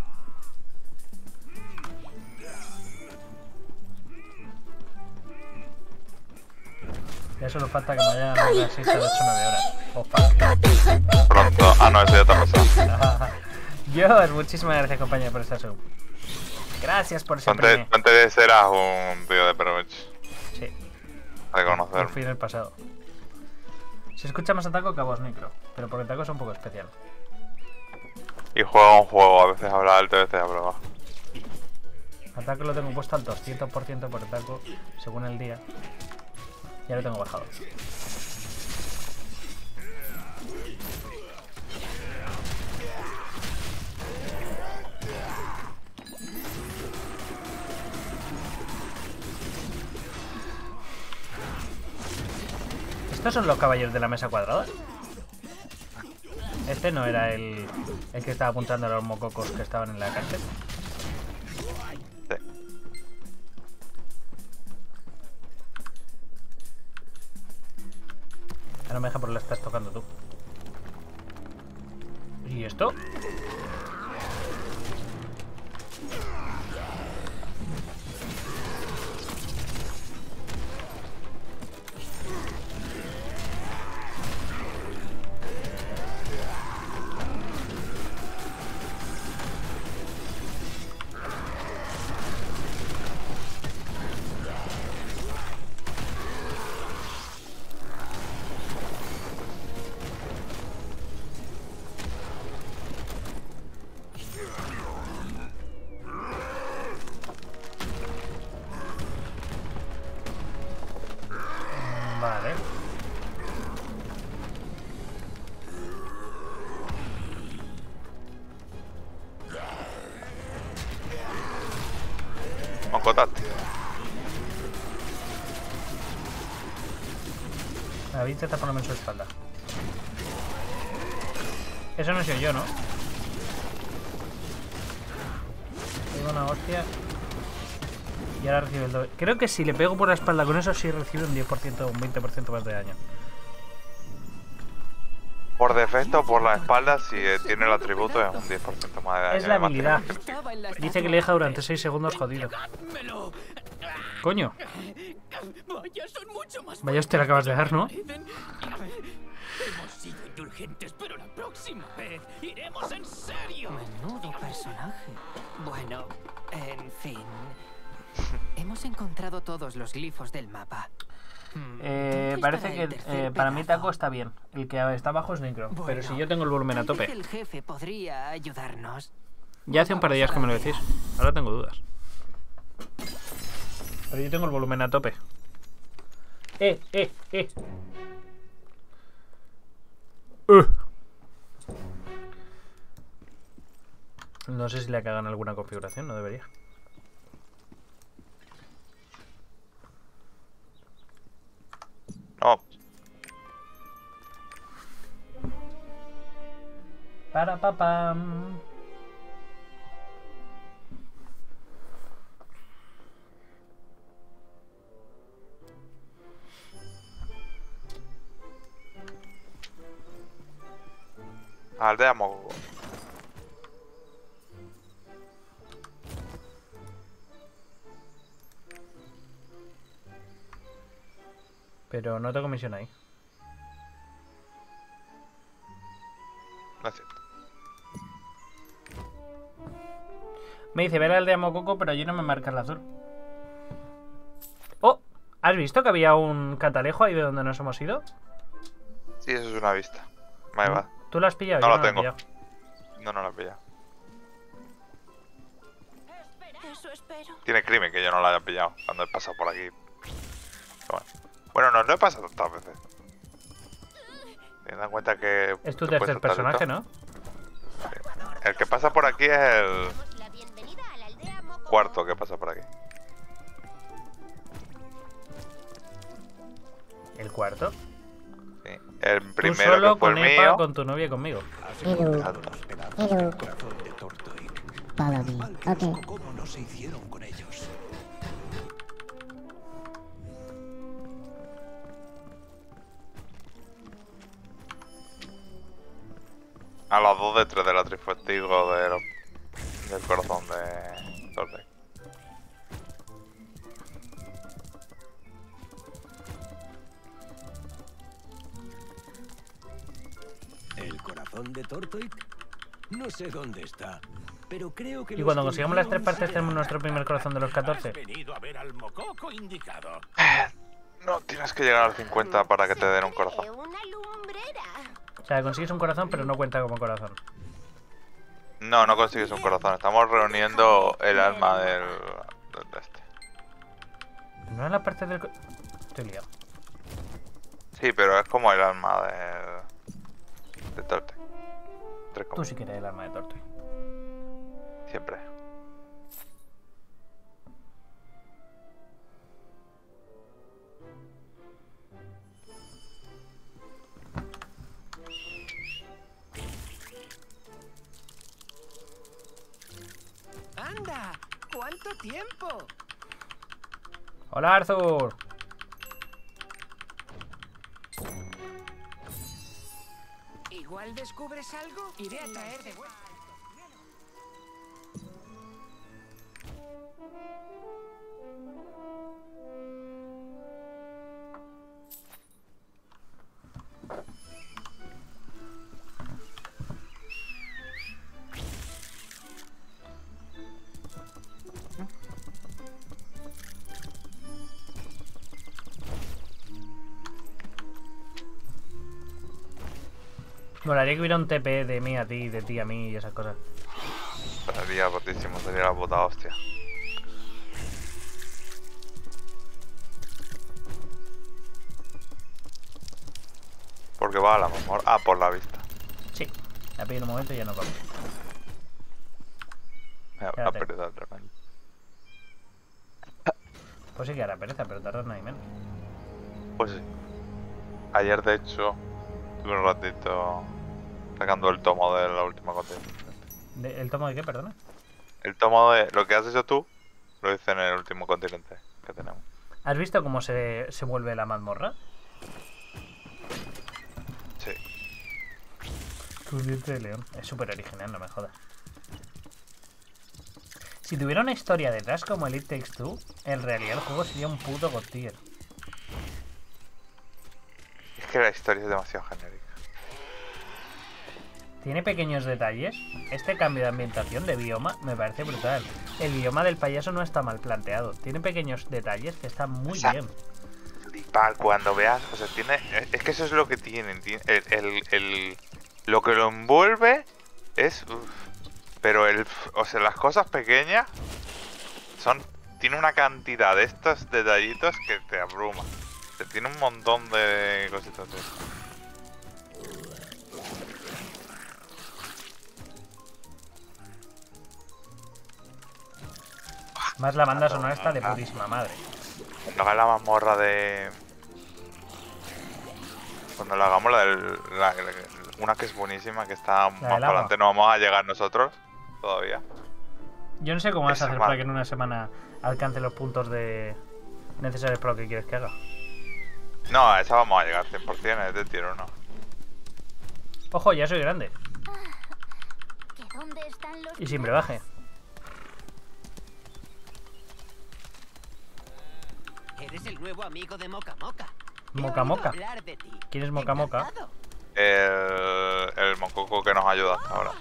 Ya solo falta que me vayan a las 6 de 8 9 horas. Opa. Pronto. Ah, no, eso ya te ha pasado. Dios, muchísimas gracias compañero por esta sub. Gracias por premio. ponte de serás un tío de Pervich. Sí, Hay que por fin el pasado. Se escucha más a Taco que a vos, Micro. Pero porque Taco es un poco especial. Y juega un juego, a veces habla alto, a veces habla bajo. A Taco lo tengo puesto al 200% por Taco, según el día. Ya lo tengo bajado. ¿Estos son los caballeros de la mesa cuadrada? Este no era el, el que estaba apuntando a los mococos que estaban en la cárcel. No me deja porque la estás tocando tú. ¿Y esto? Creo que si le pego por la espalda con eso, sí recibe un 10% o un 20% más de daño. Por defecto, por la espalda, si tiene el atributo, es un 10% más de daño. Es la habilidad. La Dice que le deja durante 6 segundos jodido. Coño, Vaya, usted le acabas de dar, ¿no? Todos los glifos del mapa. Hmm, Eh, ¿dónde parece que eh, para mí? Taco está bien. El que está abajo es Necro. pero Bueno, si yo tengo el volumen a tope. El jefe podría ayudarnos. Ya hace un par de días que me lo decís. Ahora tengo dudas. Pero yo tengo el volumen a tope. Eh, eh, eh. Uh. No sé si le cagan alguna configuración, no debería. No, Para papam. aldea Mogogo. Pero no tengo misión ahí. No es cierto. Me dice ver al de Mococo, pero allí no me marca el azul. Oh, ¿has visto que había un catalejo ahí de donde nos hemos ido? Sí, eso es una vista. Vale, va. ¿Tú lo has pillado? No Yo lo he tengo. pillado. No, no la pilla. Eso espero. Tiene crimen que yo no la haya pillado cuando he pasado por aquí. Pero bueno. Bueno, no, no he pasado tantas veces. Teniendo en cuenta que. Es tu tercer personaje. ¿no? El que pasa por aquí es el cuarto que pasa por aquí. El cuarto. Sí. El Tú primero solo que fue el con Epa, mío. con tu novia y conmigo. Hello. Exacto. Hello. Corazón de A las 2 de 3 de la trifestigo de los- del corazón de Torbe. ¿El corazón de Tortoy? No sé dónde está, pero creo que Y cuando consigamos las tres partes tenemos nuestro primer corazón de los 14. Has venido a ver al mococo indicado. No, tienes que llegar al 50 para que te den un corazón. cree Una lumbrera. O sea, consigues un corazón, pero no cuenta como corazón. No, no consigues un corazón. Estamos reuniendo el alma del, del de este. No es la parte del... Estoy liado. Sí, pero es como el alma del. de Torte. Tú sí que eres el arma de Tortoy. siempre. Tiempo. Hola, Arthur. Igual descubres algo. Iré a traer de vuelta. Molaría que hubiera un TP de mí a ti, de ti a mí y esas cosas. Sería rotísimo, sería la puta hostia. Porque va a la mejor. Ah, por la vista. Sí. La pillo en un momento y ya nos vamos. Me da Espérate. pereza tremenda. Pues sí que hará pereza, pero tardas nada y menos. Pues sí. Ayer, de hecho, tuve un ratito sacando el tomo de la última continente. De- ¿El tomo de qué, perdona? El tomo de lo que has hecho tú, lo hice en el último continente que tenemos. ¿Has visto cómo se, se vuelve la mazmorra? Sí. Un diente de león. Es súper original, no me jodas. Si tuviera una historia detrás como Elite Takes Two, en realidad el juego sería un puto God. Es que la historia es demasiado genérica. Tiene pequeños detalles. Este cambio de ambientación de bioma me parece brutal. El bioma del payaso no está mal planteado. Tiene pequeños detalles que están muy O sea, bien. Flipar cuando veas, o sea, tiene. Es que eso es lo que tienen. tiene- El, el, el- lo que lo envuelve es. uf, pero el. O sea, las cosas pequeñas son. Tiene una cantidad de estos detallitos que te abruma. Tiene un montón de cositas de Más la banda sonora está de putísima madre. Cuando haga la mazmorra de. Cuando la hagamos la del. la- la- una que es buenísima, que está más para adelante, no vamos a llegar nosotros todavía. Yo no sé cómo vas a hacer mal. para que en una semana alcance los puntos de necesarios para lo que quieres que haga. No, a esa vamos a llegar 100%, es de tiro, ¿no? Ojo, ya soy grande. ¿Que dónde están los Y sin brebaje. Eres el nuevo amigo de Moca Moca. Moca Moca. ¿Quién es Moca Moca? El, el mococo que nos ayuda hasta ahora.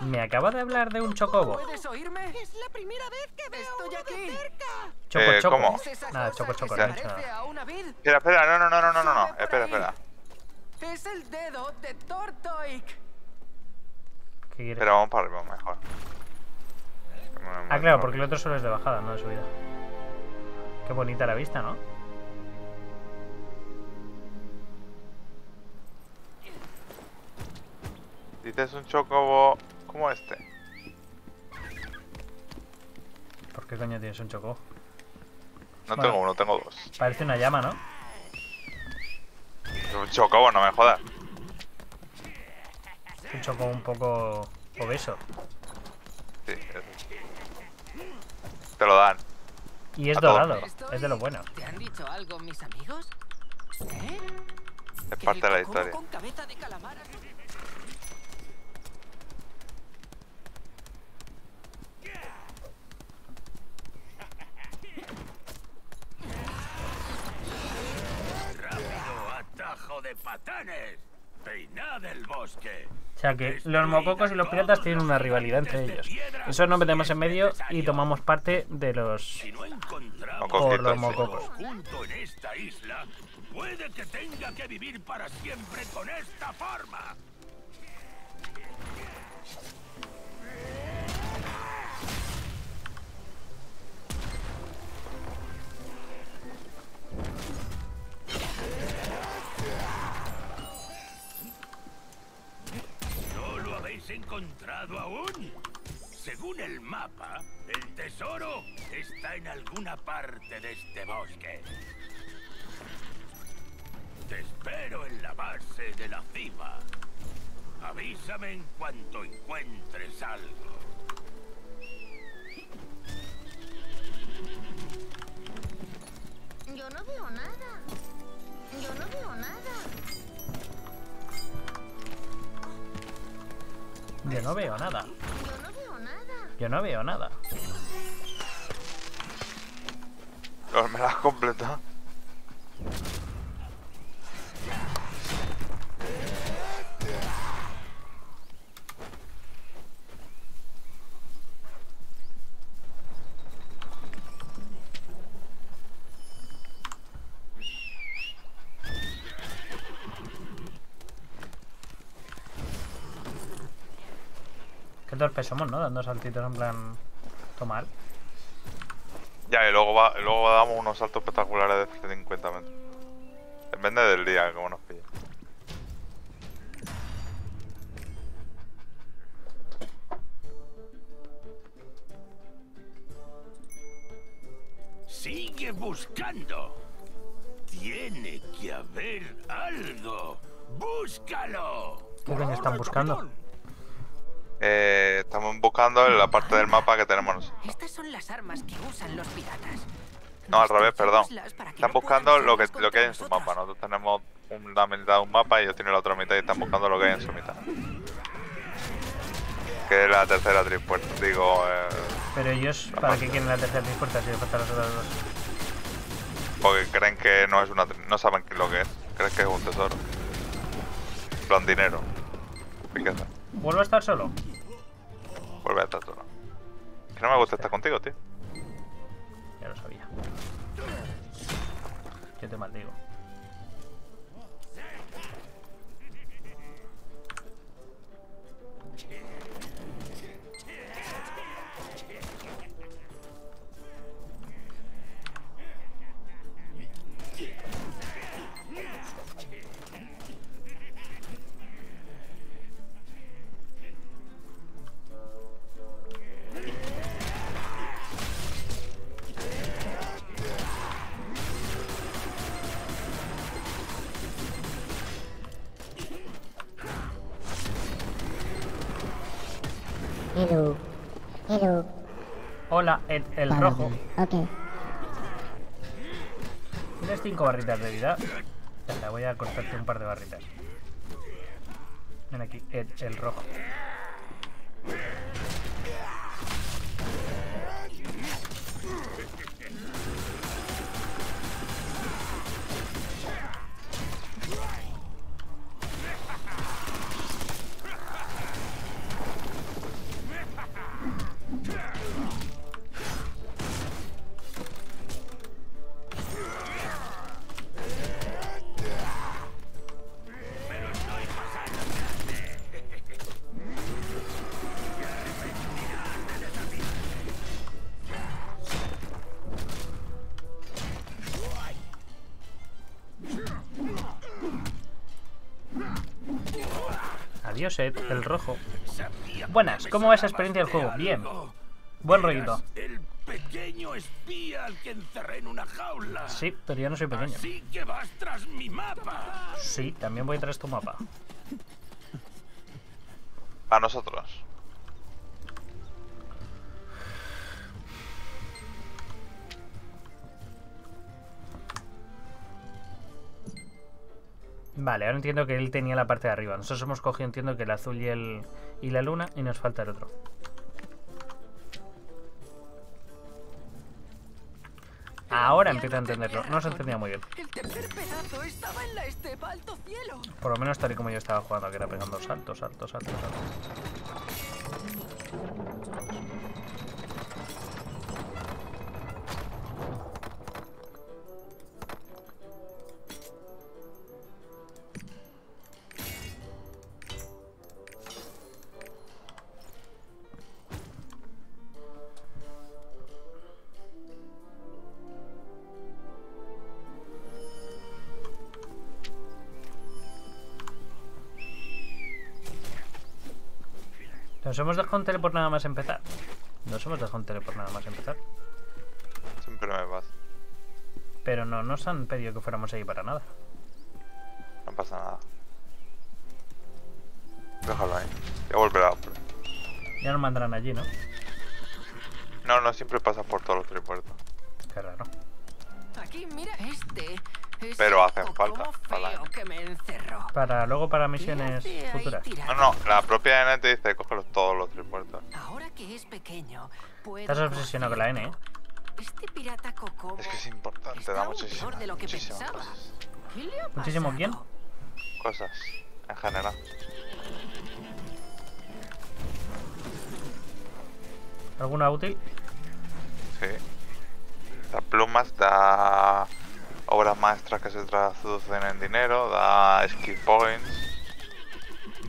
Me acaba de hablar de un chocobo. ¿Puedes oírme? Es la primera vez que veo Estoy uno aquí. de cerca. Choco, Eh, choco. ¿cómo? ¿Es esa Nada, choco, choco, no? Espera, espera, no, no, no, no, no, no, Espera, espera. Es el dedo de Tortoik. ¿Qué quieres? Espera, vamos para arriba mejor. Ah, claro, porque el otro solo es de bajada, no de subida. Qué bonita la vista, ¿no? Dices un chocobo como este. ¿Por qué coño tienes un chocobo? No Bueno. tengo uno, tengo dos. Parece una llama, ¿no? Un chocobo, no me jodas. Un chocobo un poco obeso. Sí, eso. Te lo dan. Y es dorado, Estoy- es de lo bueno. ¿Te han dicho algo mis amigos? ¿Eh? Es ¿Que parte de la historia. con cabeza de calamar? ¡Rápido atajo de patanes! ¡Peinad el bosque! O sea que los mococos y los piratas tienen una rivalidad entre ellos. Eso nos metemos en medio y tomamos parte de los... Si no encontramos Mocoquitos, Por los mococos. junto en esta isla, puede que tenga que vivir para siempre con esta forma. encontrado aún? Según el mapa, el tesoro está en alguna parte de este bosque. Te espero en la base de la cima. Avísame en cuanto encuentres algo. Yo no veo nada. Yo no veo nada. Yo no veo nada. Pues me la has completado. Qué torpes somos, ¿no? Dando saltitos en plan... Tomar. Ya, y luego, va, y luego damos unos saltos espectaculares de 50 metros. Depende del día, como nos pille. Sigue buscando. Tiene que haber algo. ¡Búscalo! ¿Qué están buscando? Buscando en la parte del mapa que tenemos nosotros. Estas son las armas que usan los piratas. No, al revés, perdón. Están buscando lo que, lo que hay en su mapa. nosotros. Tenemos una mitad de un mapa y ellos tienen la otra mitad y están buscando lo que hay en su mitad. Que es la tercera tripuerta. Digo, eh, Pero ellos, ¿para qué quieren la tercera puerta si les faltan las otras dos? porque creen que no es una. No saben qué es lo que es. Creen que es un tesoro. Plan dinero. Riqueza. ¿Vuelvo a estar solo? Vuelve a estar solo. Que no me gusta estar contigo, tío. Ya lo sabía. Yo te maldigo. Okay. Tienes 5 barritas de vida. Venga, voy a cortarte un par de barritas. Ven aquí, Ed, el rojo. El rojo. Buenas, ¿cómo va esa experiencia del de juego? Bien. Buen rollito. El pequeño espía al que encerré en una jaula. Sí, pero yo no soy pequeño. Así que vas tras mi mapa. Sí, también voy tras tu mapa. A nosotros. Vale, ahora entiendo que él tenía la parte de arriba. Nosotros hemos cogido, entiendo que el azul y el y la luna y nos falta el otro. Ahora empiezo a entenderlo. No se entendía muy bien. El tercer pedazo estaba en la estepa alto cielo. Por lo menos tal y como yo estaba jugando, que era pegando saltos, saltos, saltos, saltos. Nos hemos dejado un teleport nada más empezar. Nos hemos dejado un teleport nada más empezar. Siempre me vas. Pero no nos han pedido que fuéramos ahí para nada. No pasa nada. Déjalo ahí. Ya volverá. Ya nos mandarán allí, ¿no? No, no siempre pasas por todos los tripuertos. Qué raro. Aquí, mira este. Pero hacen falta, para- luego para ¿Qué misiones futuras. No, no, la propia N te dice cógelos todos pequeño, puedo Estás obsesionado con la N, ¿eh? Este pirata Kokomo Es que es importante, da de lo que muchísimas pensaba. cosas. ¿Qué le ha ¿Muchísimo quién? Cosas, en general. ¿Alguna útil? Sí. Da plumas, da obras maestras que se traducen en dinero, da skill points,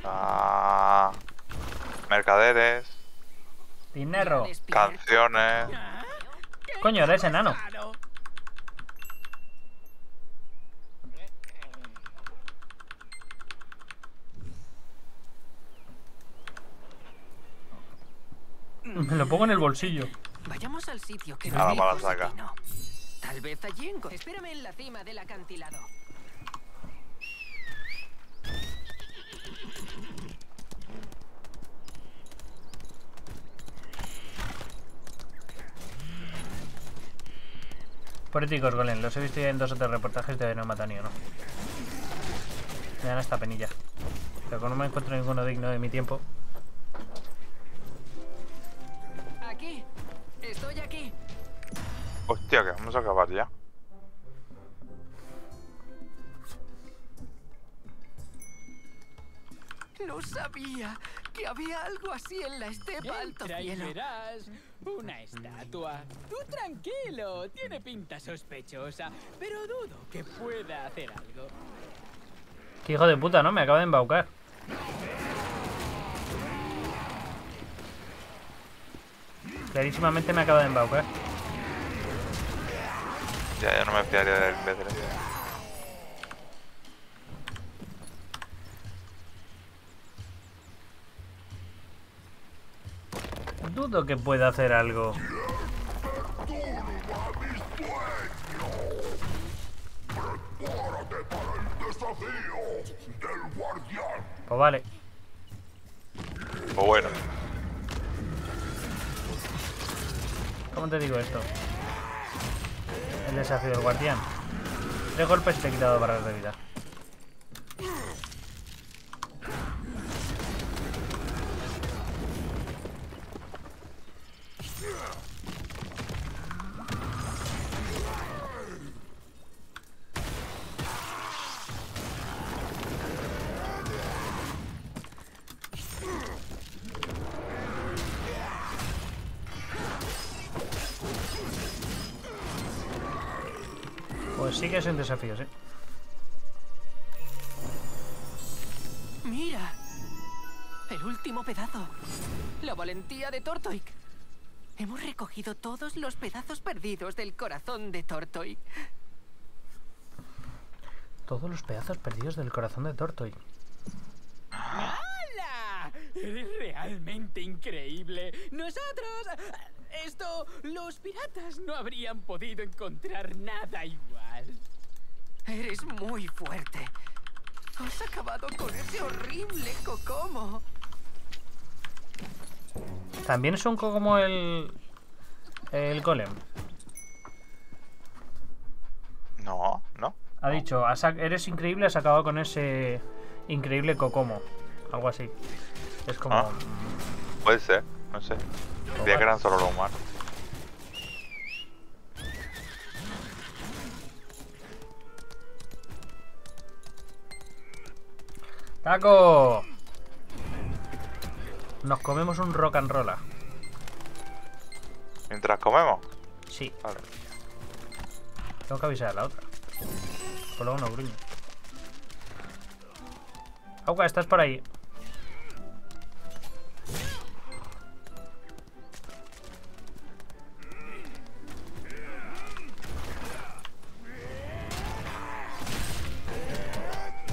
da mercaderes, Dinero. Canciones. Coño, eres enano. Me lo pongo en el bolsillo. Vayamos al sitio que dijo para saca. Tal vez allí enco- Espérame en la cima del acantilado. Políticos, Golem. Los he visto ya en dos o tres reportajes de no matan ni uno. Me dan esta penilla. Pero como no me encuentro ninguno digno de mi tiempo. Hostia, que vamos a acabar ya. No sabía que había algo así en la estepa alto cielo. verás una estatua. Tú tranquilo, tiene pinta sospechosa, pero dudo que pueda hacer algo. Qué hijo de puta, ¿no? Me acaba de embaucar. Clarísimamente me acaba de embaucar. Ya, ya no me fiaría del imbécil. Dudo que pueda hacer algo. Pues vale. Pues bueno, ¿Cómo te digo esto? El desafío del guardián. Tres golpes y te he quitado barras de vida. Pues sí que es un desafío, sí. Mira. El último pedazo. La valentía de Tortoik. Hemos recogido todos los pedazos perdidos del corazón de Tortoik. Todos los pedazos perdidos del corazón de Tortoy. ¡Hala! Eres realmente increíble. Nosotros... Esto... Los piratas no habrían podido encontrar nada igual. Eres muy fuerte. Has acabado con ese horrible Kokomo. También es un poco como el. El golem. no, no. Ha dicho, "Has sac- eres increíble, has acabado con ese increíble cocomo. Algo así. Es como. Ah. Puede ser, no sé. Creía que eran solo los humanos. ¡Taco! Nos comemos un rock and roll. Mientras comemos. Sí, Vale. tengo que avisar a la otra. Por luego no gruñe. Auca, estás por ahí.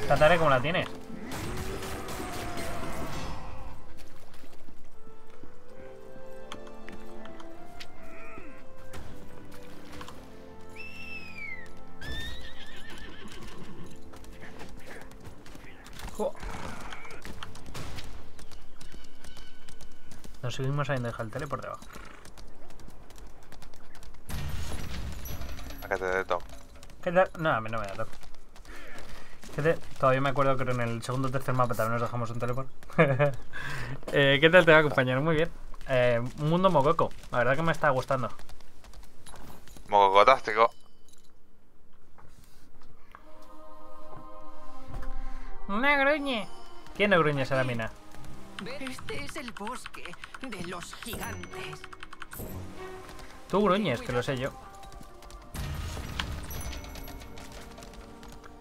Trataré como la tienes. Nos seguimos saliendo del tele por debajo. A que te dé toque. ¿Qué tal? No, a mí no me da toque. ¿Qué te- Todavía me acuerdo que en el segundo o tercer mapa también nos dejamos un teleport. eh, ¿Qué tal te va, compañero? Muy bien. Eh, un mundo mococo. La verdad que me está gustando. Mococotástico. Una gruñe. ¿Quién no gruñe esa mina? Este es el bosque de los gigantes. Tú gruñes, que lo sé yo.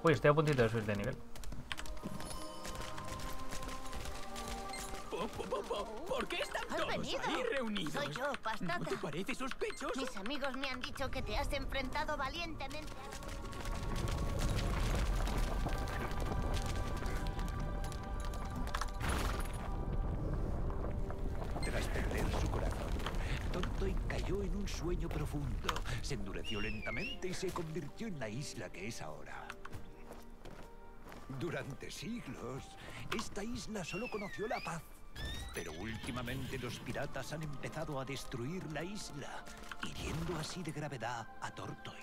Uy, estoy a puntito de subir de nivel. Po- po- po- po- ¿Por qué están ¿Has todos venido? ahí reunidos? Soy yo, Pastata. ¿No te parece sospechoso? Mis amigos me han dicho que te has enfrentado valientemente a... un sueño profundo, se endureció lentamente y se convirtió en la isla que es ahora. Durante siglos, esta isla solo conoció la paz. Pero últimamente los piratas han empezado a destruir la isla, hiriendo así de gravedad a Tortoy.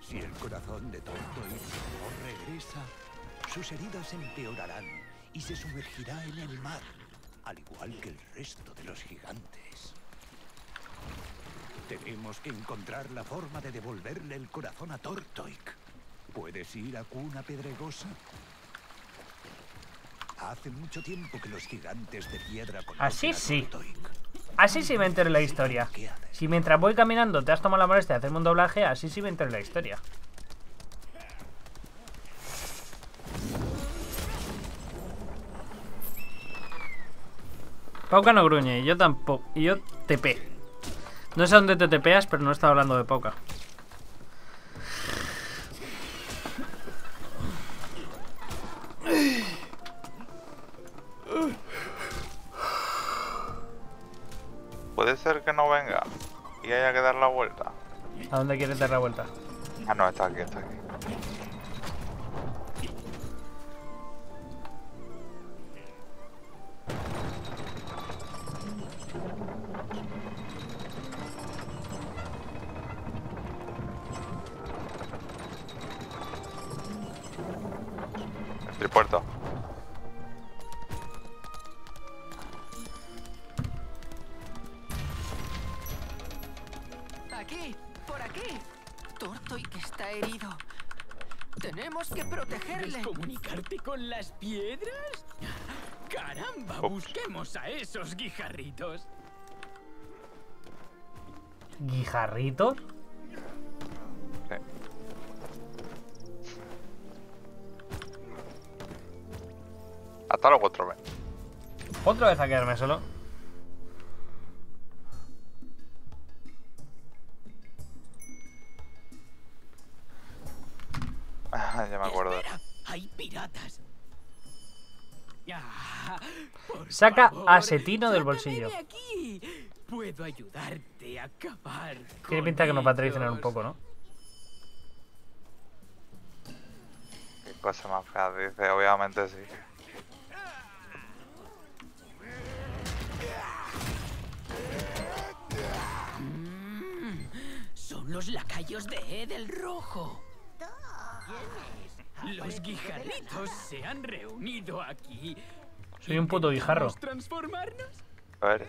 Si el corazón de Tortoy no regresa, sus heridas empeorarán y se sumergirá en el mar, al igual que el resto de los gigantes. Tenemos que encontrar la forma de devolverle el corazón a Tortoik. ¿Puedes ir a Cuna Pedregosa? Hace mucho tiempo que los gigantes de piedra Así sí. Así sí me entero en la historia. Si mientras voy caminando te has tomado la molestia de hacerme un doblaje, así sí me entero en la historia. Pauca no gruñe, y yo tampoco. Y yo TP. No sé dónde te tepeas, pero no estaba hablando de Pauca. Puede ser que no venga y haya que dar la vuelta. ¿A dónde quieres dar la vuelta? Ah, no, está aquí, está aquí. Guijarritos. ¿Guijarritos? Sí. Hasta luego otro vez. Otra vez a quedarme solo. Ah, ya me acuerdo. Espera, hay piratas. Ah, Saca favor, a Setino del bolsillo. de aquí. Puedo ayudarte a acabar. Tiene pinta que nos va a traicionar un poco, ¿no? Qué cosa más fea, dice, obviamente sí. Son los lacayos de Ed el Rojo. Los guijarritos se han reunido aquí. Soy un puto guijarro. ¿Intentamos transformarnos? A ver.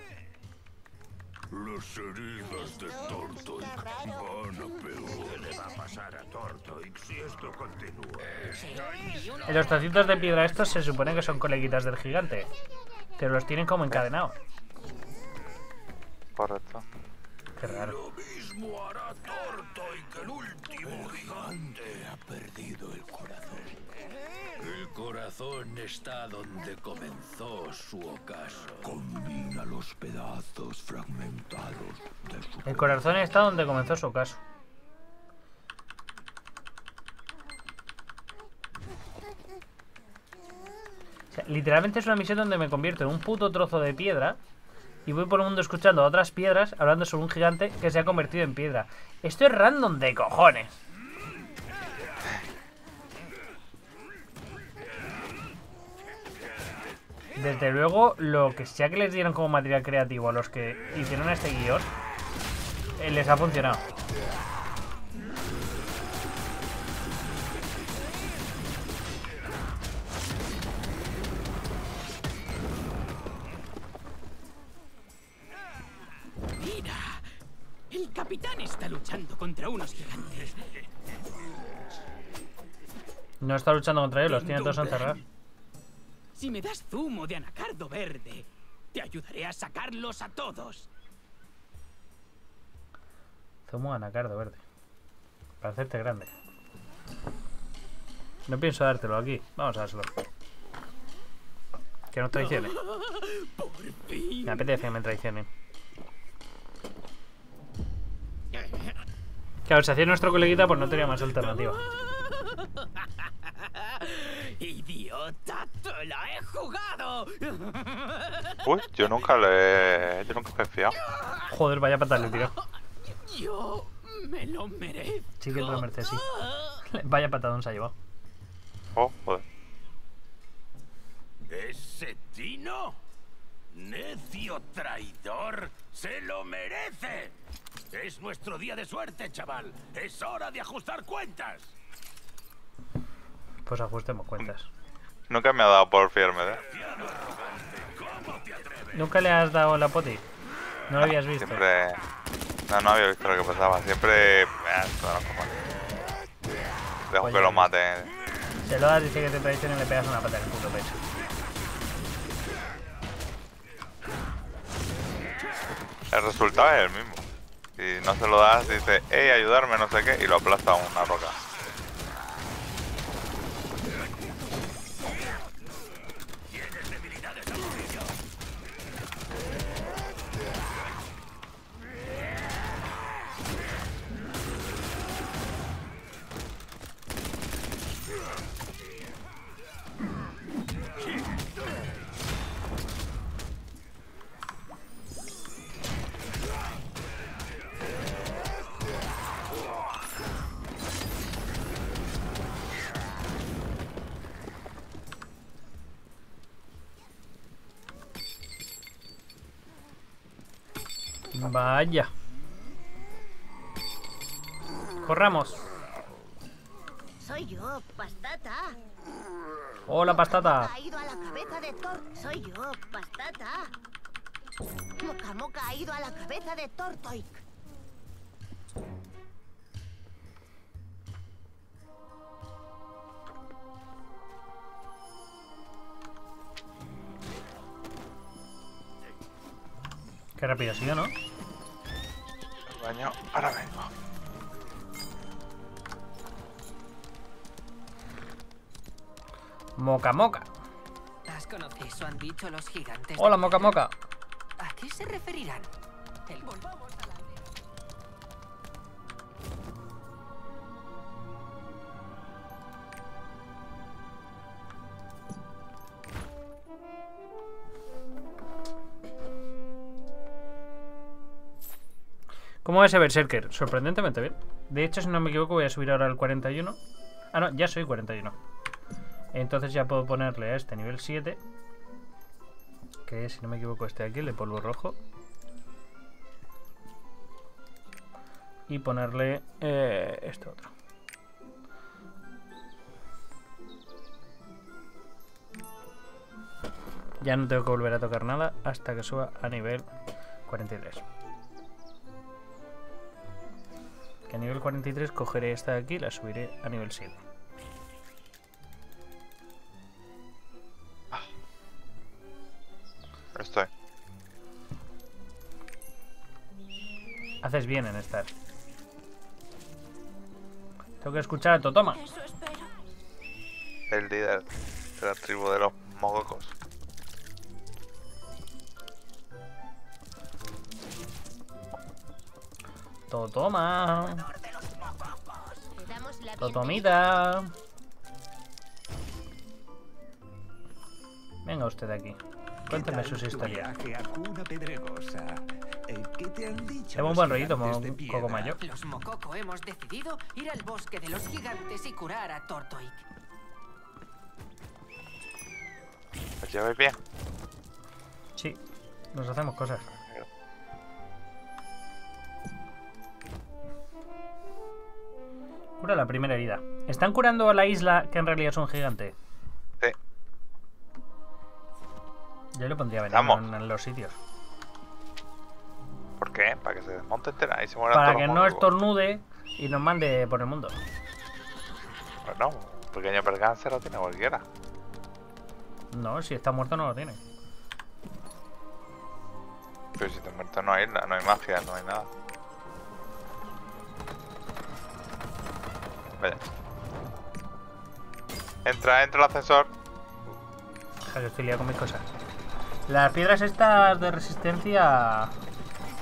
Las heridas de Tortoik van a peor. ¿Qué le va a pasar a Tortoik si esto continúa? En los trocitos de piedra estos se supone que son coleguitas del gigante. Pero los tienen como encadenados. Correcto. Qué raro. Lo mismo hará Tortoik, el último gigante. ha perdido el corazón. El corazón está donde comenzó su ocaso. Combina los pedazos fragmentados de su El corazón está donde comenzó su caso. O sea, literalmente es una misión donde me convierto en un puto trozo de piedra y voy por el mundo escuchando a otras piedras hablando sobre un gigante que se ha convertido en piedra. Esto es random de cojones. Desde luego, lo que sea que les dieron como material creativo a los que hicieron este guion, eh, les ha funcionado. Mira, El capitán está luchando contra unos gigantes. No está luchando contra ellos, los tiene todos encerrados. Si me das zumo de anacardo verde, te ayudaré a sacarlos a todos. Zumo anacardo verde. Para hacerte grande. No pienso dártelo aquí. Vamos a dárselo. Que nos traicione. Me apetece que me traicionen. Claro, si hacía nuestro coleguita, pues no tenía más alternativa. ¡Idiota! ¡Te la he jugado! Uy, yo nunca le. Yo nunca me he fiado. Joder, vaya patada le tiró. Yo me lo merezco. Sí que te lo mereces, sí. Vaya patadón se ha llevado. Oh, joder. ¿Ese Tino? Necio traidor, se lo merece. Es nuestro día de suerte, chaval. Es hora de ajustar cuentas. Pues ajustemos cuentas. Nunca me ha dado por fiarme, ¿eh? ¿Nunca le has dado la poti? No lo habías visto. Siempre. No, no había visto lo que pasaba. Siempre. Eh, Dejo Oye, que lo maten. Se lo das, dice que te traicionen y le pegas una pata en el puto pecho. El resultado es el mismo. Si no se lo das, dice, hey, ayudarme, no sé qué, y lo aplasta a una roca. Vaya. Corramos. Soy yo, Pastata. Hola, pastata. Ha ido a la cabeza de Thor. Soy yo, Pastata. Moca Moca ha ido a la cabeza de Tortoik. Qué rápido ha sido, ¿no? Baño, ahora vengo. Moca moca. ¿Las conocéis o han dicho los gigantes? Hola, moca moca. ¿A qué se referirán? El volvamos a la ¿Cómo va ese Berserker? Sorprendentemente bien. De hecho, si no me equivoco, voy a subir ahora al 41. Ah, no, ya soy 41. Entonces ya puedo ponerle a este nivel 7. Que si no me equivoco, este de aquí, el de polvo rojo. Y ponerle eh, este otro. Ya no tengo que volver a tocar nada hasta que suba a nivel 43. Que a nivel 43 cogeré esta de aquí y la subiré a nivel 7. Estoy. Haces bien en estar. Tengo que escuchar a Totoma. El líder de la tribu de los mogocos. Totoma. Totomita. Venga usted aquí. Cuénteme sus historias. Eh, ¿Qué te han dicho? Lleva un buen rollito, piedra? Cocomayo. Los Mococo hemos decidido ir al bosque de los gigantes y curar a Tortoik. ¿Os lleváis bien? Sí, nos hacemos cosas. Cura la primera herida. ¿Están curando a la isla que en realidad es un gigante? Sí. Yo le pondría veneno en, en los sitios. ¿Por qué? Para que se desmonte entera y se muera Para que no estornude y nos mande por el mundo. Bueno, un pequeño percance lo tiene cualquiera. No, si está muerto no lo tiene. Pero si te muerto no hay, no hay magia, no hay nada. Vaya. Entra, entra el ascensor. Que estoy liado con mis cosas. Las piedras estas de resistencia...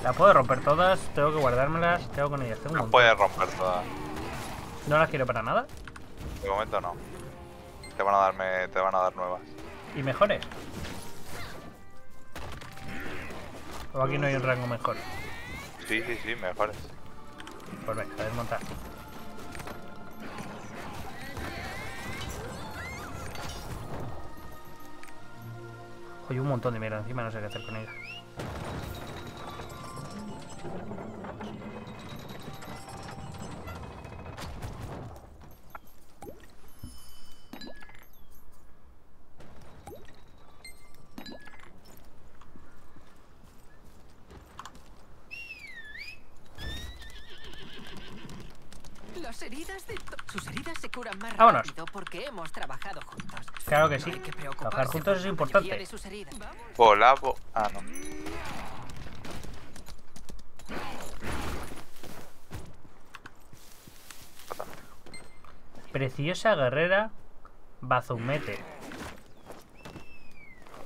Las puedo romper todas, tengo que guardármelas, tengo con ellas, tengo No puedes romper todas. No las quiero para nada. De momento no. Te van a darme, te van a dar nuevas. ¿Y mejores? ¿O aquí no hay un rango mejor? Sí, sí, sí, mejores. Pues venga, a desmontar. Oye, un montón de mierda encima, no sé qué hacer con ella. Las heridas de... to- Sus heridas se curan más Vámonos. rápido porque hemos trabajado juntos. Claro que sí. Trabajar juntos es importante. bo- Ah, no. Preciosa guerrera Bazumete.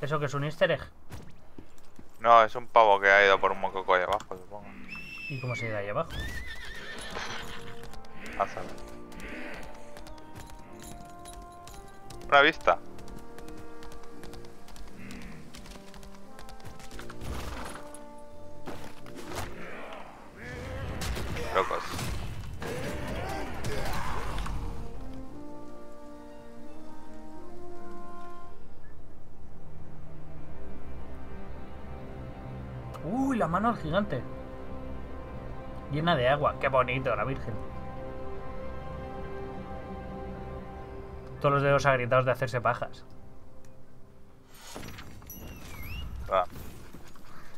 ¿Eso que es un easter egg? No, es un pavo que ha ido por un mococo ahí abajo, supongo. ¿Y cómo se da ahí abajo? A saber. Una vista. Locos. Uy, la mano del gigante. Llena de agua. Qué bonito, la virgen. Todos los dedos agrietados de hacerse pajas. Ah,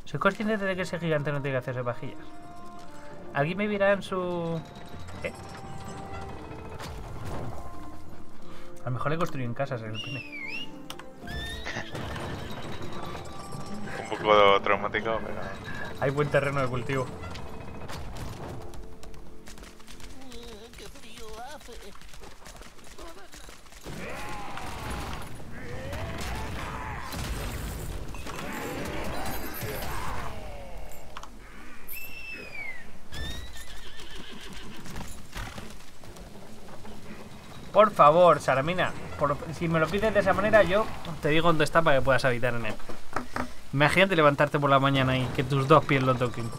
Soy consciente de que ese gigante no tiene que hacerse pajillas. ¿Alguien me verá en su... ¿Eh? A lo mejor le construyen casas en el pene. un poco traumático, pero. Hay buen terreno de cultivo. Por favor, Saramina. por- si me lo pides de esa manera, yo te digo dónde está para que puedas habitar en él. Imagínate levantarte por la mañana y que tus dos pies lo toquen.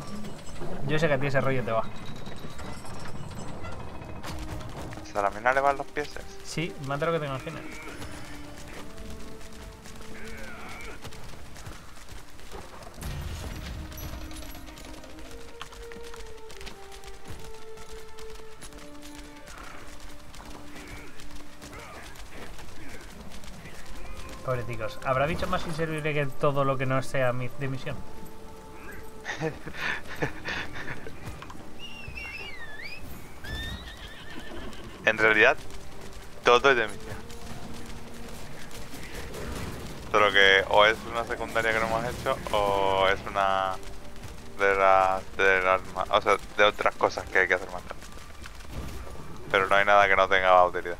Yo sé que a ti ese rollo te va. ¿A la mina le van los pies? Sí, más de lo que te imaginas. ¿Habrá dicho más inservible que todo lo que no sea mi de misión? En realidad, todo es de misión. Solo que o es una secundaria que no hemos hecho o es una de las de las o sea, de otras cosas que hay que hacer más tarde. Pero no hay nada que no tenga utilidad.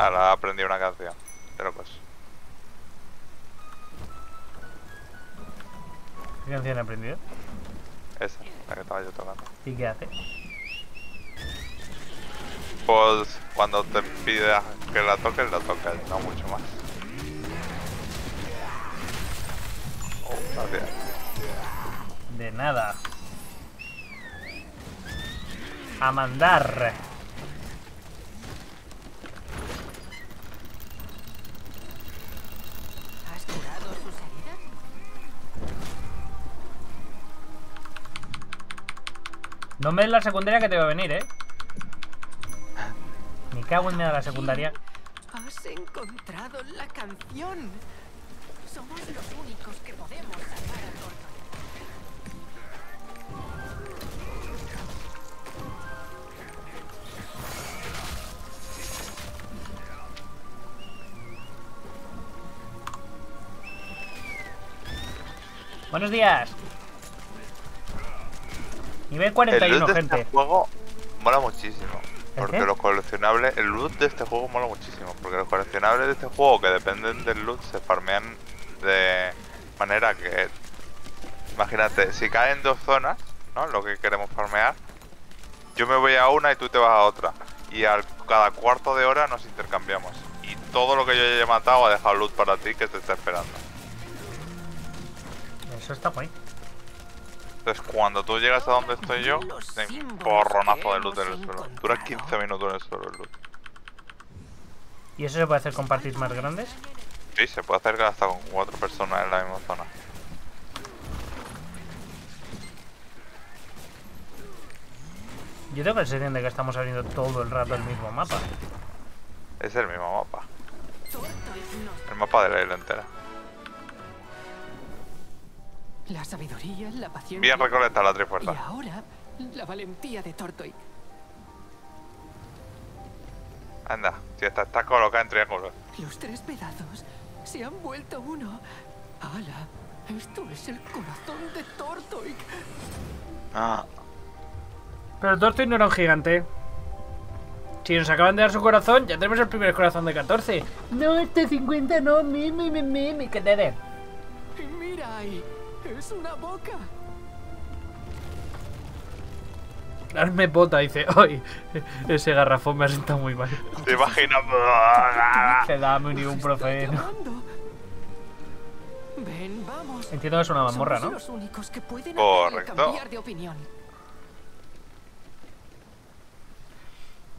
Ahora aprendí una canción de locos. ¿Qué canción he aprendido? Esa, la que estaba yo tocando. ¿Y qué hace? Pues cuando te pidas que la toques, la tocas, no mucho más. Oh, gracias. De nada. A mandar. No me des la secundaria que te va a venir, ¿eh? Ni cago en la secundaria. Has encontrado la canción. Somos los únicos que podemos salvar a Gordon. Buenos días. Nivel El 41, loot de gente. este juego mola muchísimo. ¿El Porque qué? los coleccionables, el loot de este juego mola muchísimo. Porque los coleccionables de este juego que dependen del loot se farmean de manera que. Imagínate, si caen dos zonas, ¿no? Lo que queremos farmear. Yo me voy a una y tú te vas a otra. Y al cada cuarto de hora nos intercambiamos. Y todo lo que yo haya matado ha dejado loot para ti que te está esperando. Eso está guay. Entonces cuando tú llegas a donde estoy yo, hay un porronazo de loot en el suelo. Dura encontrado. 15 minutos en el suelo el loot. ¿Y eso se puede hacer con parties más grandes? Sí, se puede hacer hasta con cuatro personas en la misma zona. Yo tengo la sensación de que estamos abriendo todo el rato el mismo mapa. Es el mismo mapa. El mapa de la isla entera. La sabiduría, la paciencia. Bien recolectada la Y trifuerza. ahora, la valentía de Tortoise. Anda, si esta está colocada en triángulo. Los tres pedazos se han vuelto uno. ¡Hala! Esto es el corazón de Tortoise. Ah, Pero Tortoise no era un gigante. Si nos acaban de dar su corazón, ya tenemos el primer corazón de 14. No, este 50 no, mi, mi, mi, mi, mi, que te den. Y mira ahí, es una boca. Darme bota, dice. Ay, ese garrafón me ha sentado muy mal. te imaginas. Que dame un ibuprofeno. Ven, vamos. Entiendo que es una mazmorra, ¿no? los únicos que pueden Correcto. de opinión.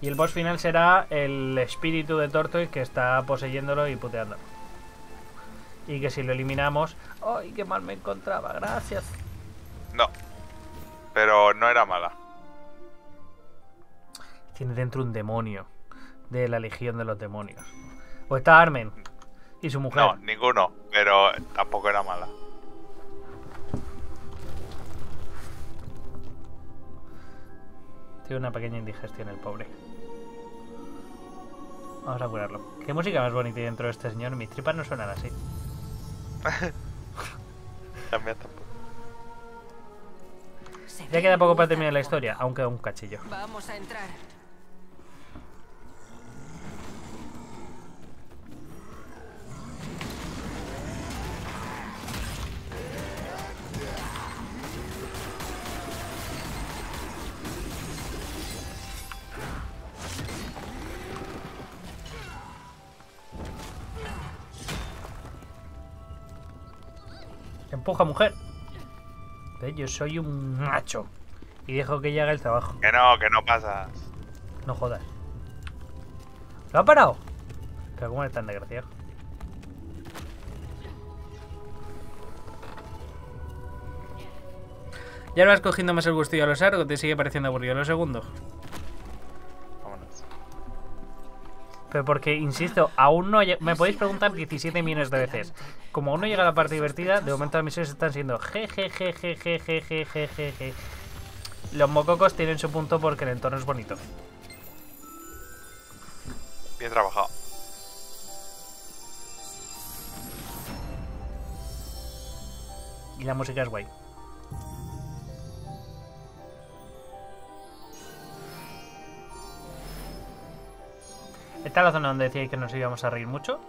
Y el boss final será el espíritu de Tortoise que está poseyéndolo y puteando. Y que si lo eliminamos... ¡Ay, qué mal me encontraba! Gracias. No. Pero no era mala. Tiene dentro un demonio. De la legión de los demonios. O está Armen. Y su mujer. No, ninguno. Pero tampoco era mala. Tiene una pequeña indigestión el pobre. Vamos a curarlo. ¿Qué música más bonita hay dentro de este señor? Mis tripas no suenan así. Tampoco. Ya queda poco para terminar la historia, queda un cachillo. Vamos a entrar. Empuja, mujer. Yo soy un macho. Y dejo que llegue el trabajo. Que no, que no pasas. No jodas. ¿Lo ha parado? Pero cómo es tan desgraciado. Ya lo vas cogiendo más el gustillo a los arcos, te sigue pareciendo aburrido lo segundo. Pero porque, insisto, aún no me podéis preguntar 17 millones de veces. Como aún no llega la parte divertida, de momento las misiones están siendo jejejejejejejejeje. Los mococos tienen su punto porque el entorno es bonito. Bien trabajado. Y la música es guay. ¿Esta es la zona donde decíais que nos íbamos a reír mucho?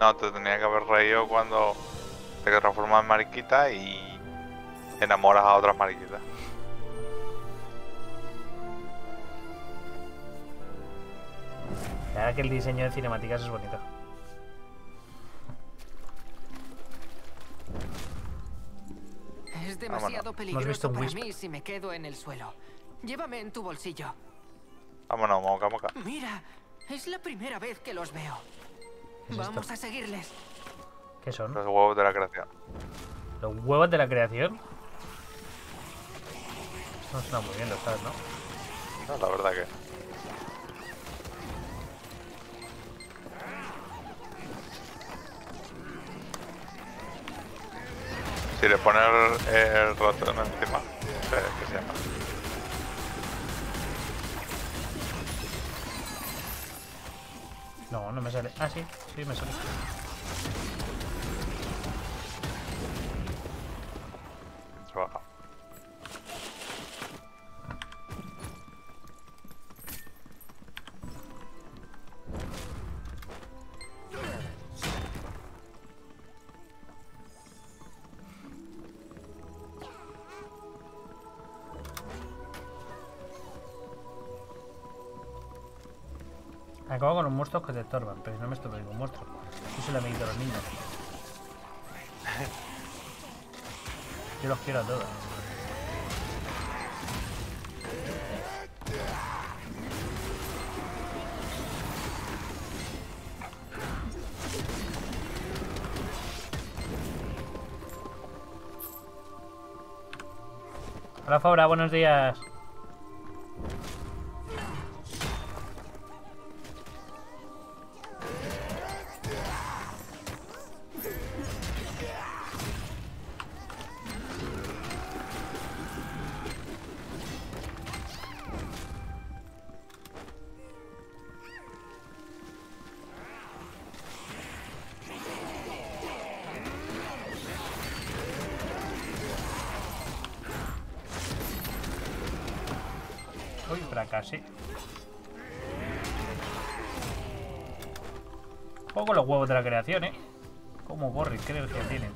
No, te tenía que haber reído cuando te transformas en mariquita y enamoras a otras mariquitas. La verdad que el diseño de cinemáticas es bonito. Es demasiado peligroso visto un para mí si me quedo en el suelo. Llévame en tu bolsillo. Vámonos, moca, moca. Mira, es la primera vez que los veo. ¿Qué es Vamos esto? a seguirles. ¿Qué son? Los huevos de la creación. ¿Los huevos de la creación? no suena muy bien, lo sabes, ¿no? No, la verdad que. Si le pones el, el ratón encima, ¿qué se llama? No, no me sale. Ah, sí, sí me sale. Se Acabo con los monstruos que te estorban, pero no me estorba ningún monstruo. Yo soy el amiguito de los niños. Yo los quiero a todos. Hola Fabra, buenos días. Los huevos de la creación, ¿eh? Como borri, creo que tienen.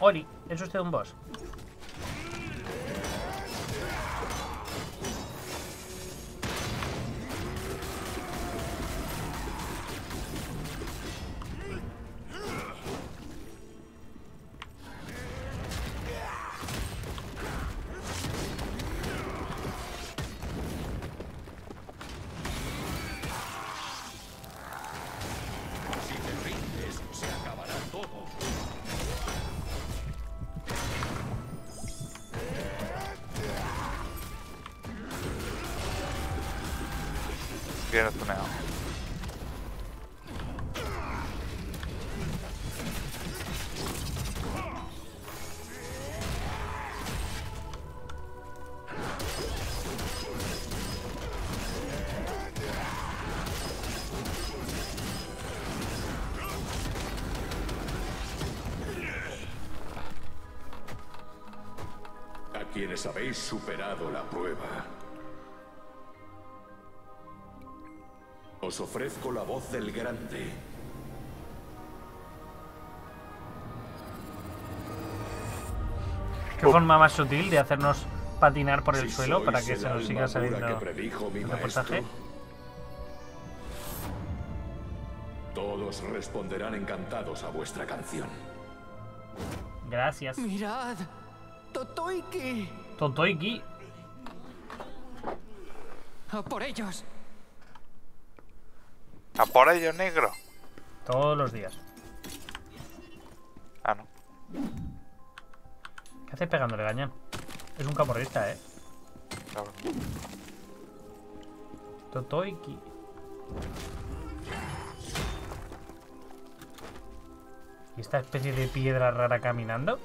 Ori, ¿es usted un boss? Bien tuneado. A quienes habéis superado la prueba. Os ofrezco la voz del grande. ¿Qué forma más sutil de hacernos patinar por el Si suelo para que se nos siga saliendo que predijo mi el reportaje? Todos responderán encantados a vuestra canción. Gracias. Mirad, Totoiki. Totoiki. A por ellos. ¿A por ello negro? Todos los días. Ah, no. ¿Qué haces pegándole gañán? Es un camorrista, ¿eh? Claro. Totoiki. ¿Y esta especie de piedra rara caminando?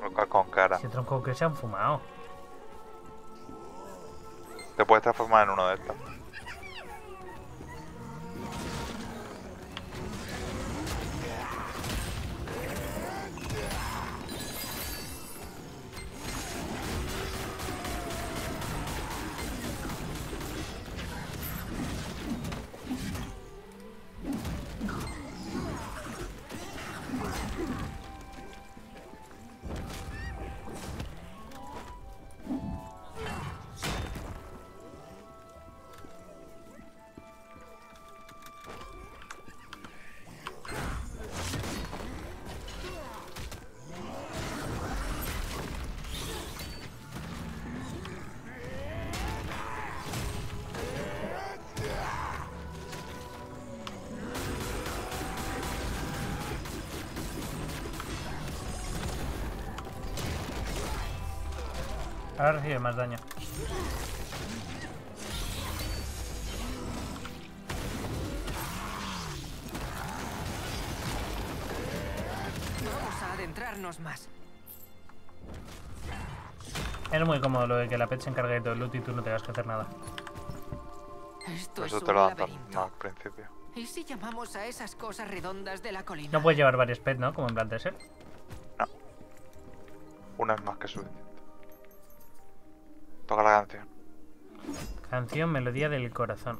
Roca con cara. Ese tronco que se han fumado. Te puedes transformar en uno de estos. Ahora recibe más daño. Vamos a adentrarnos más. Es muy cómodo lo de que la pet se encargue de todo el loot y tú no tengas que hacer nada. Esto es Eso un te lo dan no, al principio. ¿Y si llamamos a esas cosas redondas de la colina? No puedes llevar varios pets, ¿no? Como en plan ser. Una es más que suficiente. Canción Melodía del Corazón.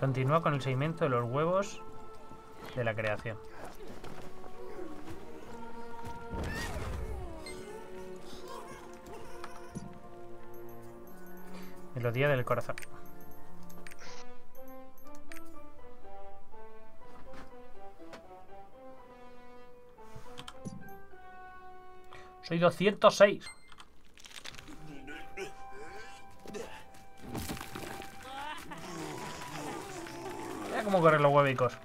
Continúa con el seguimiento de los huevos de la creación. Melodía del corazón. Soy 206. Huevicos.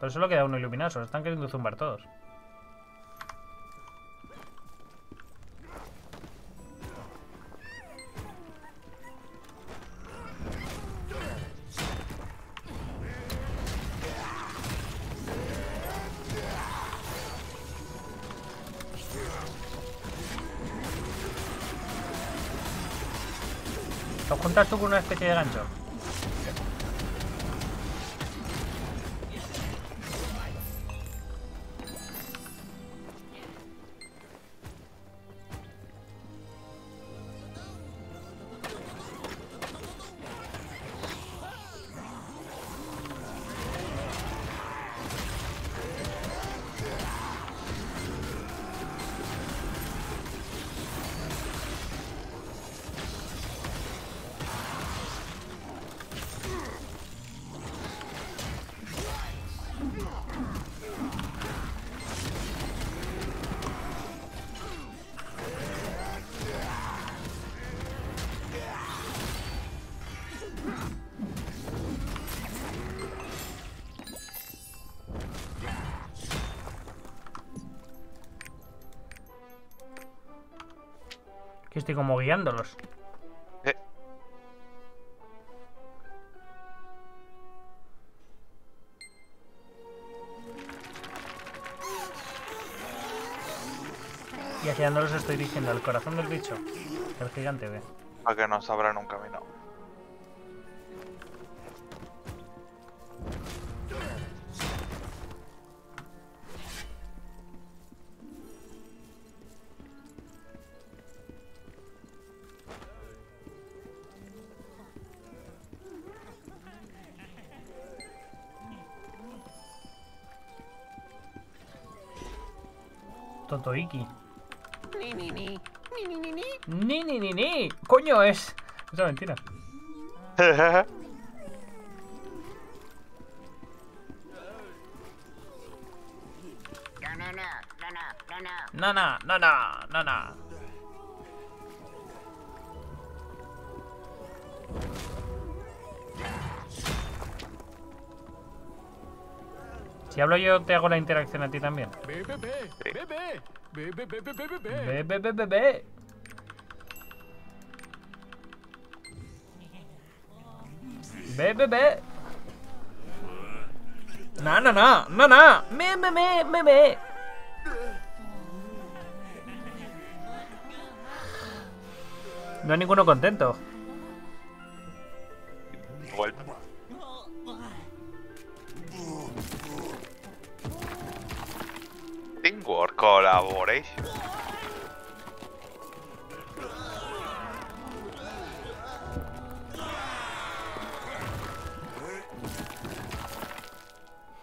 Pero solo queda uno iluminado, se están queriendo zumbar todos. ¿Lo juntas tú con una especie de gancho? Estoy como guiándolos. Eh, Y hacia dónde los estoy dirigiendo, al corazón del bicho. El gigante ve. para que nos abran un camino. Ni, ni, ni. Ni, ni, ni, ni. Ni, ni, ni, ni. Coño, es. Esa mentira. No, no, no, no, no, no, no. No, no, no, no, no, no. Si hablo yo, te hago la interacción a ti también. Ve, ve, ve. Ve, ve, ve, ve, ve, ve. No, no, no, no, no. Me, me, me, me, me. No hay ninguno contento. Vuelve. Teamwork collaboration.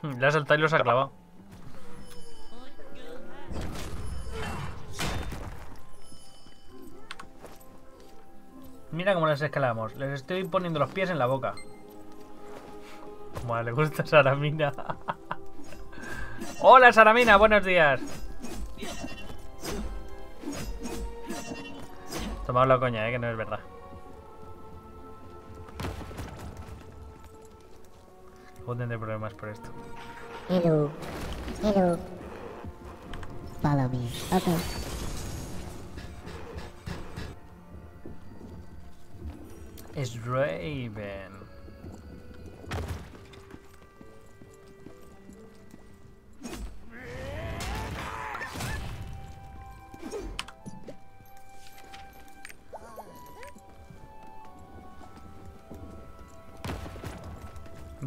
Le ha saltado y los ha clavado. Mira cómo les escalamos. Les estoy poniendo los pies en la boca. Como le gusta a Saramina. Hola Saramina, buenos días. Tomad la coña, eh, que no es verdad. Luego tendré problemas por esto. Hello. Hello. Follow me. Okay. Es Raven.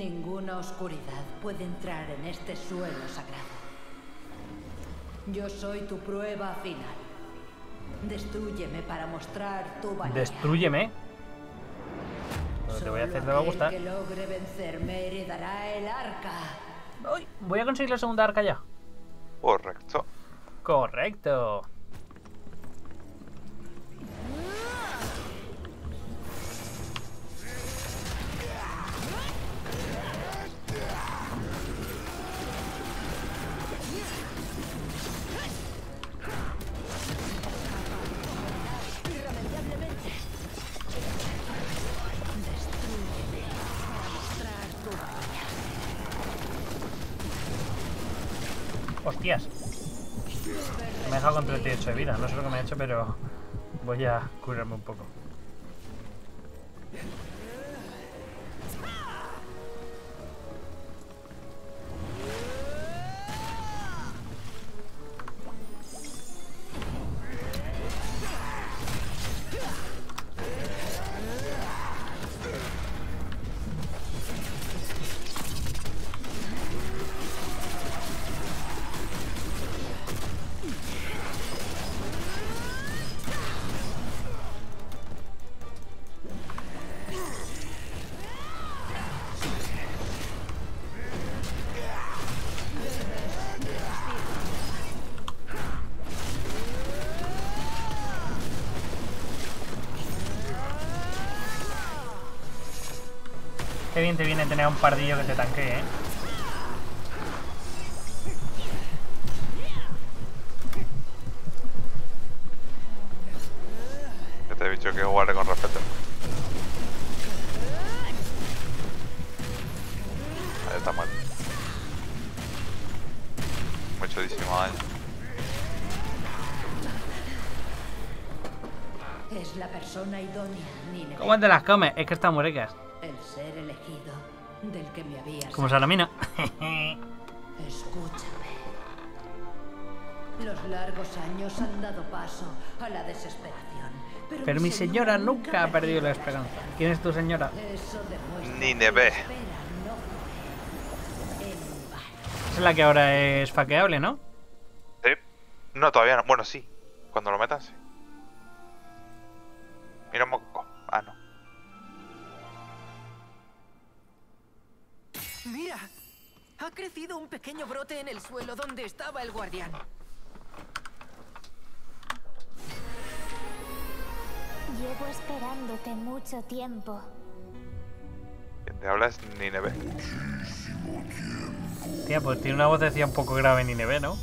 Ninguna oscuridad puede entrar en este suelo sagrado. Yo soy tu prueba final. Destrúyeme para mostrar tu valía. Destrúyeme. Lo que te voy a hacer te va a gustar. aquel que logre vencerme heredará el arca. Uy, voy a conseguir la segunda arca ya. Correcto. Correcto. Hostias. Me ha dejado con 38 de vida. No sé lo que me ha hecho, pero voy a curarme un poco. Qué bien te viene tener a un pardillo que te tanquee, ¿eh? Ya te he dicho que jugaré con respeto. Ahí está muerto. Muchísimo daño. Es la persona idónea. ¿Cómo te las comes? Es que están muy ricas. Ser elegido del que me habías Como Salamina. Escúchame. Los largos años han dado paso a la desesperación. Pero, Pero mi señora nunca ha perdido la esperanza. ¿Quién es tu señora? Vano. Esa es la que ahora es faqueable, ¿no? ¿Sí? No, todavía no. Bueno, sí. Cuando lo metan, sí. Mira Mira, ha crecido un pequeño brote en el suelo donde estaba el guardián. Llevo esperándote mucho tiempo. Quien te habla es Nineveh. Tía, pues tiene una voz decía un poco grave en Ineve, ¿no?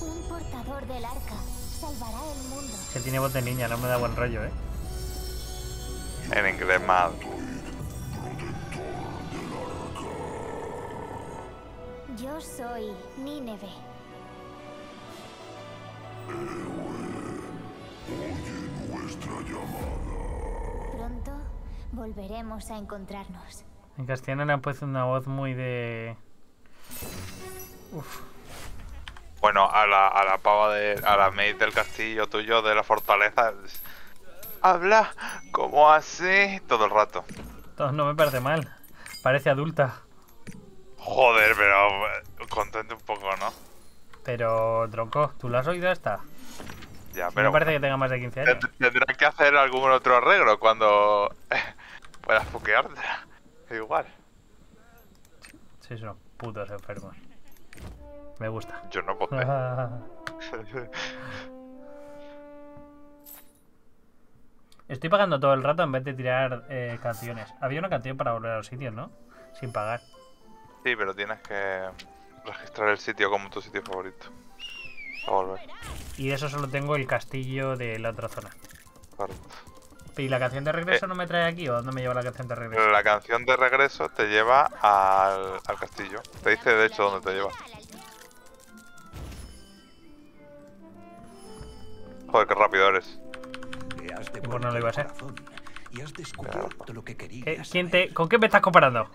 Un portador del arca salvará el mundo. Que tiene voz de niña, no me da buen rollo, ¿eh? En inglés más. Yo soy Nineve. Pronto volveremos a encontrarnos. En castellano le han puesto una voz muy de... Uf. Bueno, a la, a la pava de. a la maid del castillo tuyo de la fortaleza. Habla como así todo el rato. No me parece mal. Parece adulta. Joder, pero eh, contente un poco, ¿no? Pero, tronco, ¿tú la has oído esta? Ya, No pero me parece que tenga más de 15 años. tend- tendrás que hacer algún otro arreglo cuando puedas fuquearte. Igual. Sí, son putos enfermos. Me gusta. Yo no puedo. Estoy pagando todo el rato en vez de tirar eh, canciones. Había una canción para volver a los sitios, ¿no? Sin pagar. Sí, pero tienes que registrar el sitio como tu sitio favorito. A volver. Y de eso solo tengo el castillo de la otra zona. Correcto. ¿Y la canción de Eh. regreso no me trae aquí o dónde me lleva la canción de regreso? La canción de regreso te lleva al, al castillo. Te dice de hecho dónde te lleva. Joder, qué rápido eres. Le has Pues devuelto no lo iba a el ser. corazón y has descubierto lo que ¿Qué- querías. quién te, ¿Con qué me estás comparando?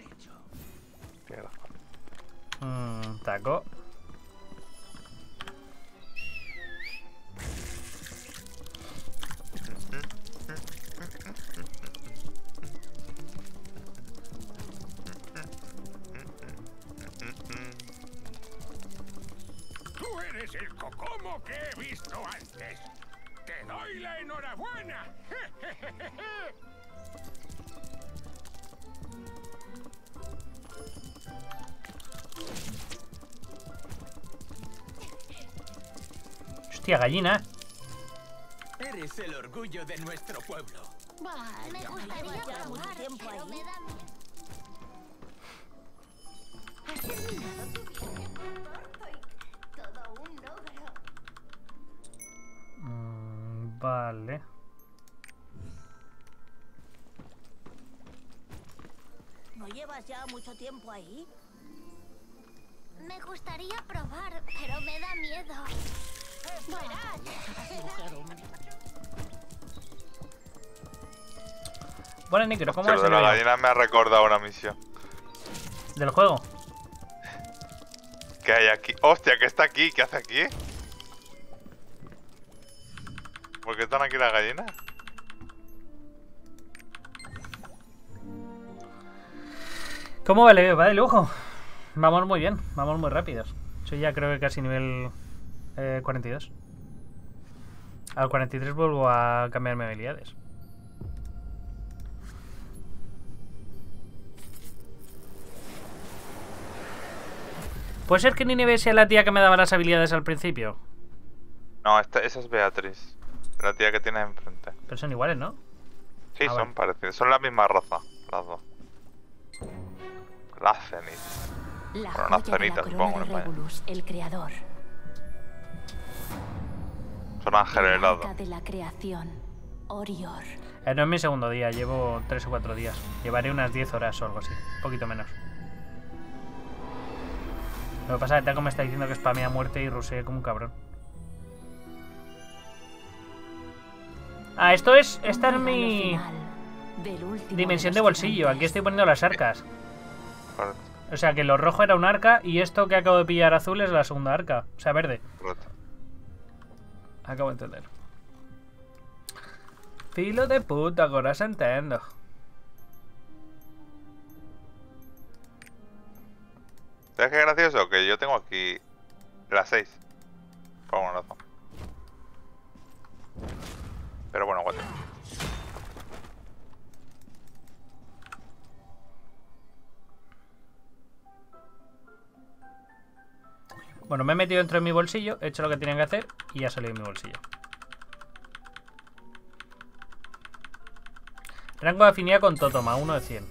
Mierda. Mm, taco. Tú eres el Cocomo que he visto antes. Doy la enhorabuena. Hostia, gallina. Eres el orgullo de nuestro pueblo. Me gustaría probar, pero me da mucho tiempo ahí? Me gustaría probar, pero me da miedo. Bueno, Nicro, ¿cómo de el la gallina me ha recordado una misión. del juego? ¿Qué hay aquí? ¡Hostia, que está aquí! ¿Qué hace aquí? ¿Por qué están aquí las gallinas? ¿Cómo va el? Va de lujo. Vamos muy bien, vamos muy rápidos. Soy ya creo que casi nivel eh, 42. Al 43 vuelvo a cambiarme habilidades. ¿Puede ser que Nineve sea la tía que me daba las habilidades al principio? No, esta, esa es Beatriz. La tía que tienes enfrente. Pero son iguales, ¿no? Sí, Ah, son vale. parecidas. Son la misma raza, las dos. Las cenit. La Bueno, la cenitas, corona supongo, en España. Regulus, el creador. Son ángeles El helados. de la creación, Orior. Eh, no es mi segundo día, llevo 3 o 4 días. Llevaré unas 10 horas o algo así. Un poquito menos. Lo que pasa es que Taco me está diciendo que spamea a muerte y rusee como un cabrón. Ah, esto es. Esta es mi dimensión de bolsillo. Aquí estoy poniendo las arcas. O sea que lo rojo era un arca y esto que acabo de pillar azul es la segunda arca. O sea, verde. correcto. Acabo de entender. Filo de puta, ahora se entiendo. ¿Sabes qué gracioso? Que yo tengo aquí las 6. Por alguna razón. Pero bueno, guate. Bueno, me he metido dentro de mi bolsillo, he hecho lo que tenía que hacer y ha salido de mi bolsillo. Rango de afinidad con Totoma, 1 de 100.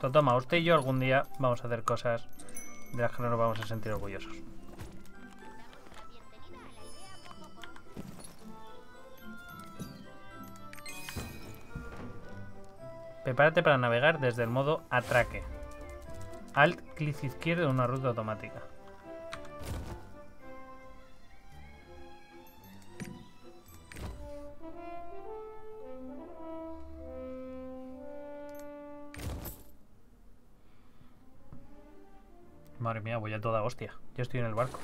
Totoma, usted y yo algún día vamos a hacer cosas de las que no nos vamos a sentir orgullosos. Prepárate para navegar desde el modo atraque. Alt clic izquierdo en una ruta automática. Madre mía, voy a toda hostia. Yo estoy en el barco.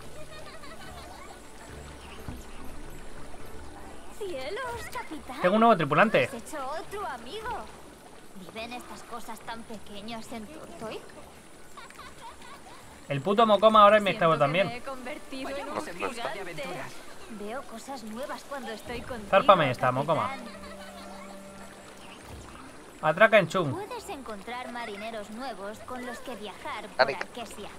¡Cielos, capitán! Tengo un nuevo tripulante. Has hecho otro amigo. ¿Viven estas cosas tan pequeñas en Tortoy? El puto Mokoma ahora es mi me he también. convertido en Vayamos un en busca de gigante. aventuras. Veo cosas nuevas cuando estoy contigo. Zárpame esta, Mokoma. Atraca en Chung. Puedes encontrar marineros nuevos con los que viajar por Anika. Arquesia.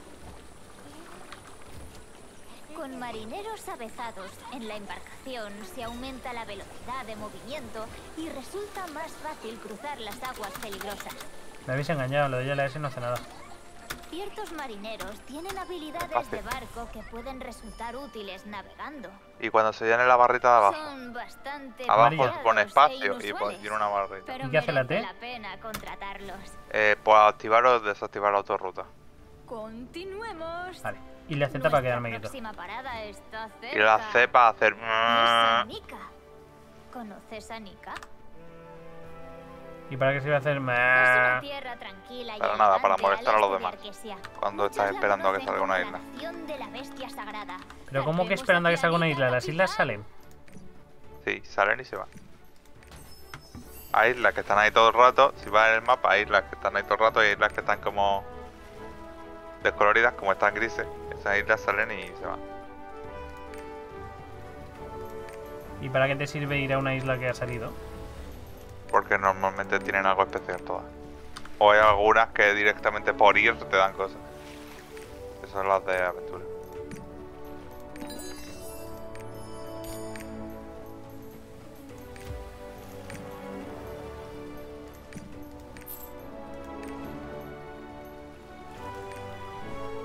Con marineros avezados en la embarcación se aumenta la velocidad de movimiento y resulta más fácil cruzar las aguas peligrosas. Me habéis engañado, lo de ya la S no hace nada. Ciertos marineros tienen habilidades Fácil. de barco que pueden resultar útiles navegando. Y cuando se llene la barrita de abajo. Son bastante Abajo pone e espacio y inusuales, pone- tiene una barrita. pero ¿Y qué hace la T? la pena contratarlos. Eh, pues activar o desactivar la autorruta. Continuemos. Vale. Y la Z para quedarme quieto. próxima parada está cerca. Y la C para hacer... Mm. ¿Conoces a Nika? ¿Y para qué se iba a hacer? Para nada, para molestar a los de demás. Cuando estás esperando a que salga una isla. Pero ¿cómo que esperando a que salga una isla? Las islas salen. Sí, salen y se van. Hay islas que están ahí todo el rato. Si vas en el mapa, hay islas que están ahí todo el rato y hay islas que están como descoloridas, como están grises. Esas islas salen y se van. ¿Y para qué te sirve ir a una isla que ha salido? Porque normalmente tienen algo especial todas. O hay algunas que directamente por ir te dan cosas. Que son las de aventura.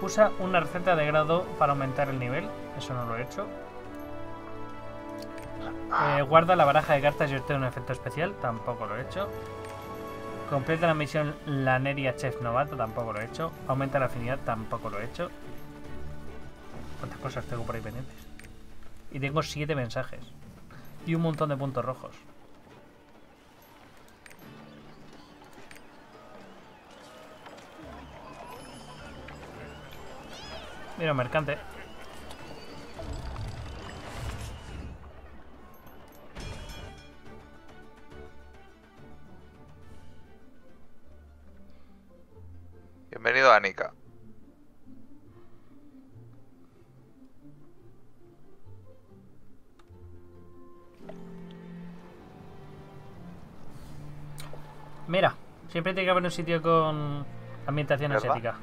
Usa una receta de grado para aumentar el nivel. Eso no lo he hecho. Eh, guarda la baraja de cartas y obtiene un efecto especial. Tampoco lo he hecho. Completa la misión Laneria Chef Novato. Tampoco lo he hecho. Aumenta la afinidad. Tampoco lo he hecho. ¿Cuántas cosas tengo por ahí pendientes? Y tengo siete mensajes. Y un montón de puntos rojos. Mira, mercante. Bienvenido a Nika. Mira, siempre tiene que haber un sitio con ambientación ¿Verdad? asiática.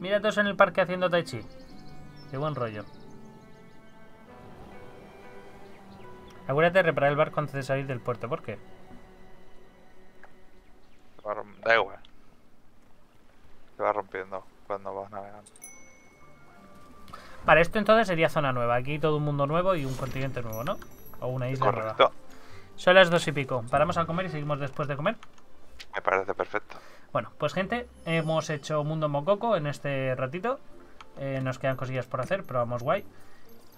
Mira todos en el parque haciendo tai chi. Qué buen rollo. Acuérdate de reparar el barco antes de salir del puerto. ¿Por qué? Se va rom- Da igual. Se va rompiendo cuando vas navegando. Vale, esto entonces sería zona nueva. Aquí todo un mundo nuevo y un continente nuevo, ¿no? O una isla nueva. Correcto. Son las dos y pico. Paramos a comer y seguimos después de comer. Me parece perfecto. Bueno, pues gente, hemos hecho Mundo Mococo en este ratito. Eh, nos quedan cosillas por hacer, pero vamos guay.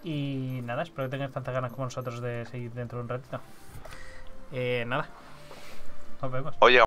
Y nada, espero que tengáis tantas ganas como nosotros de seguir dentro de un ratito. Eh, nada. Nos vemos. Oye,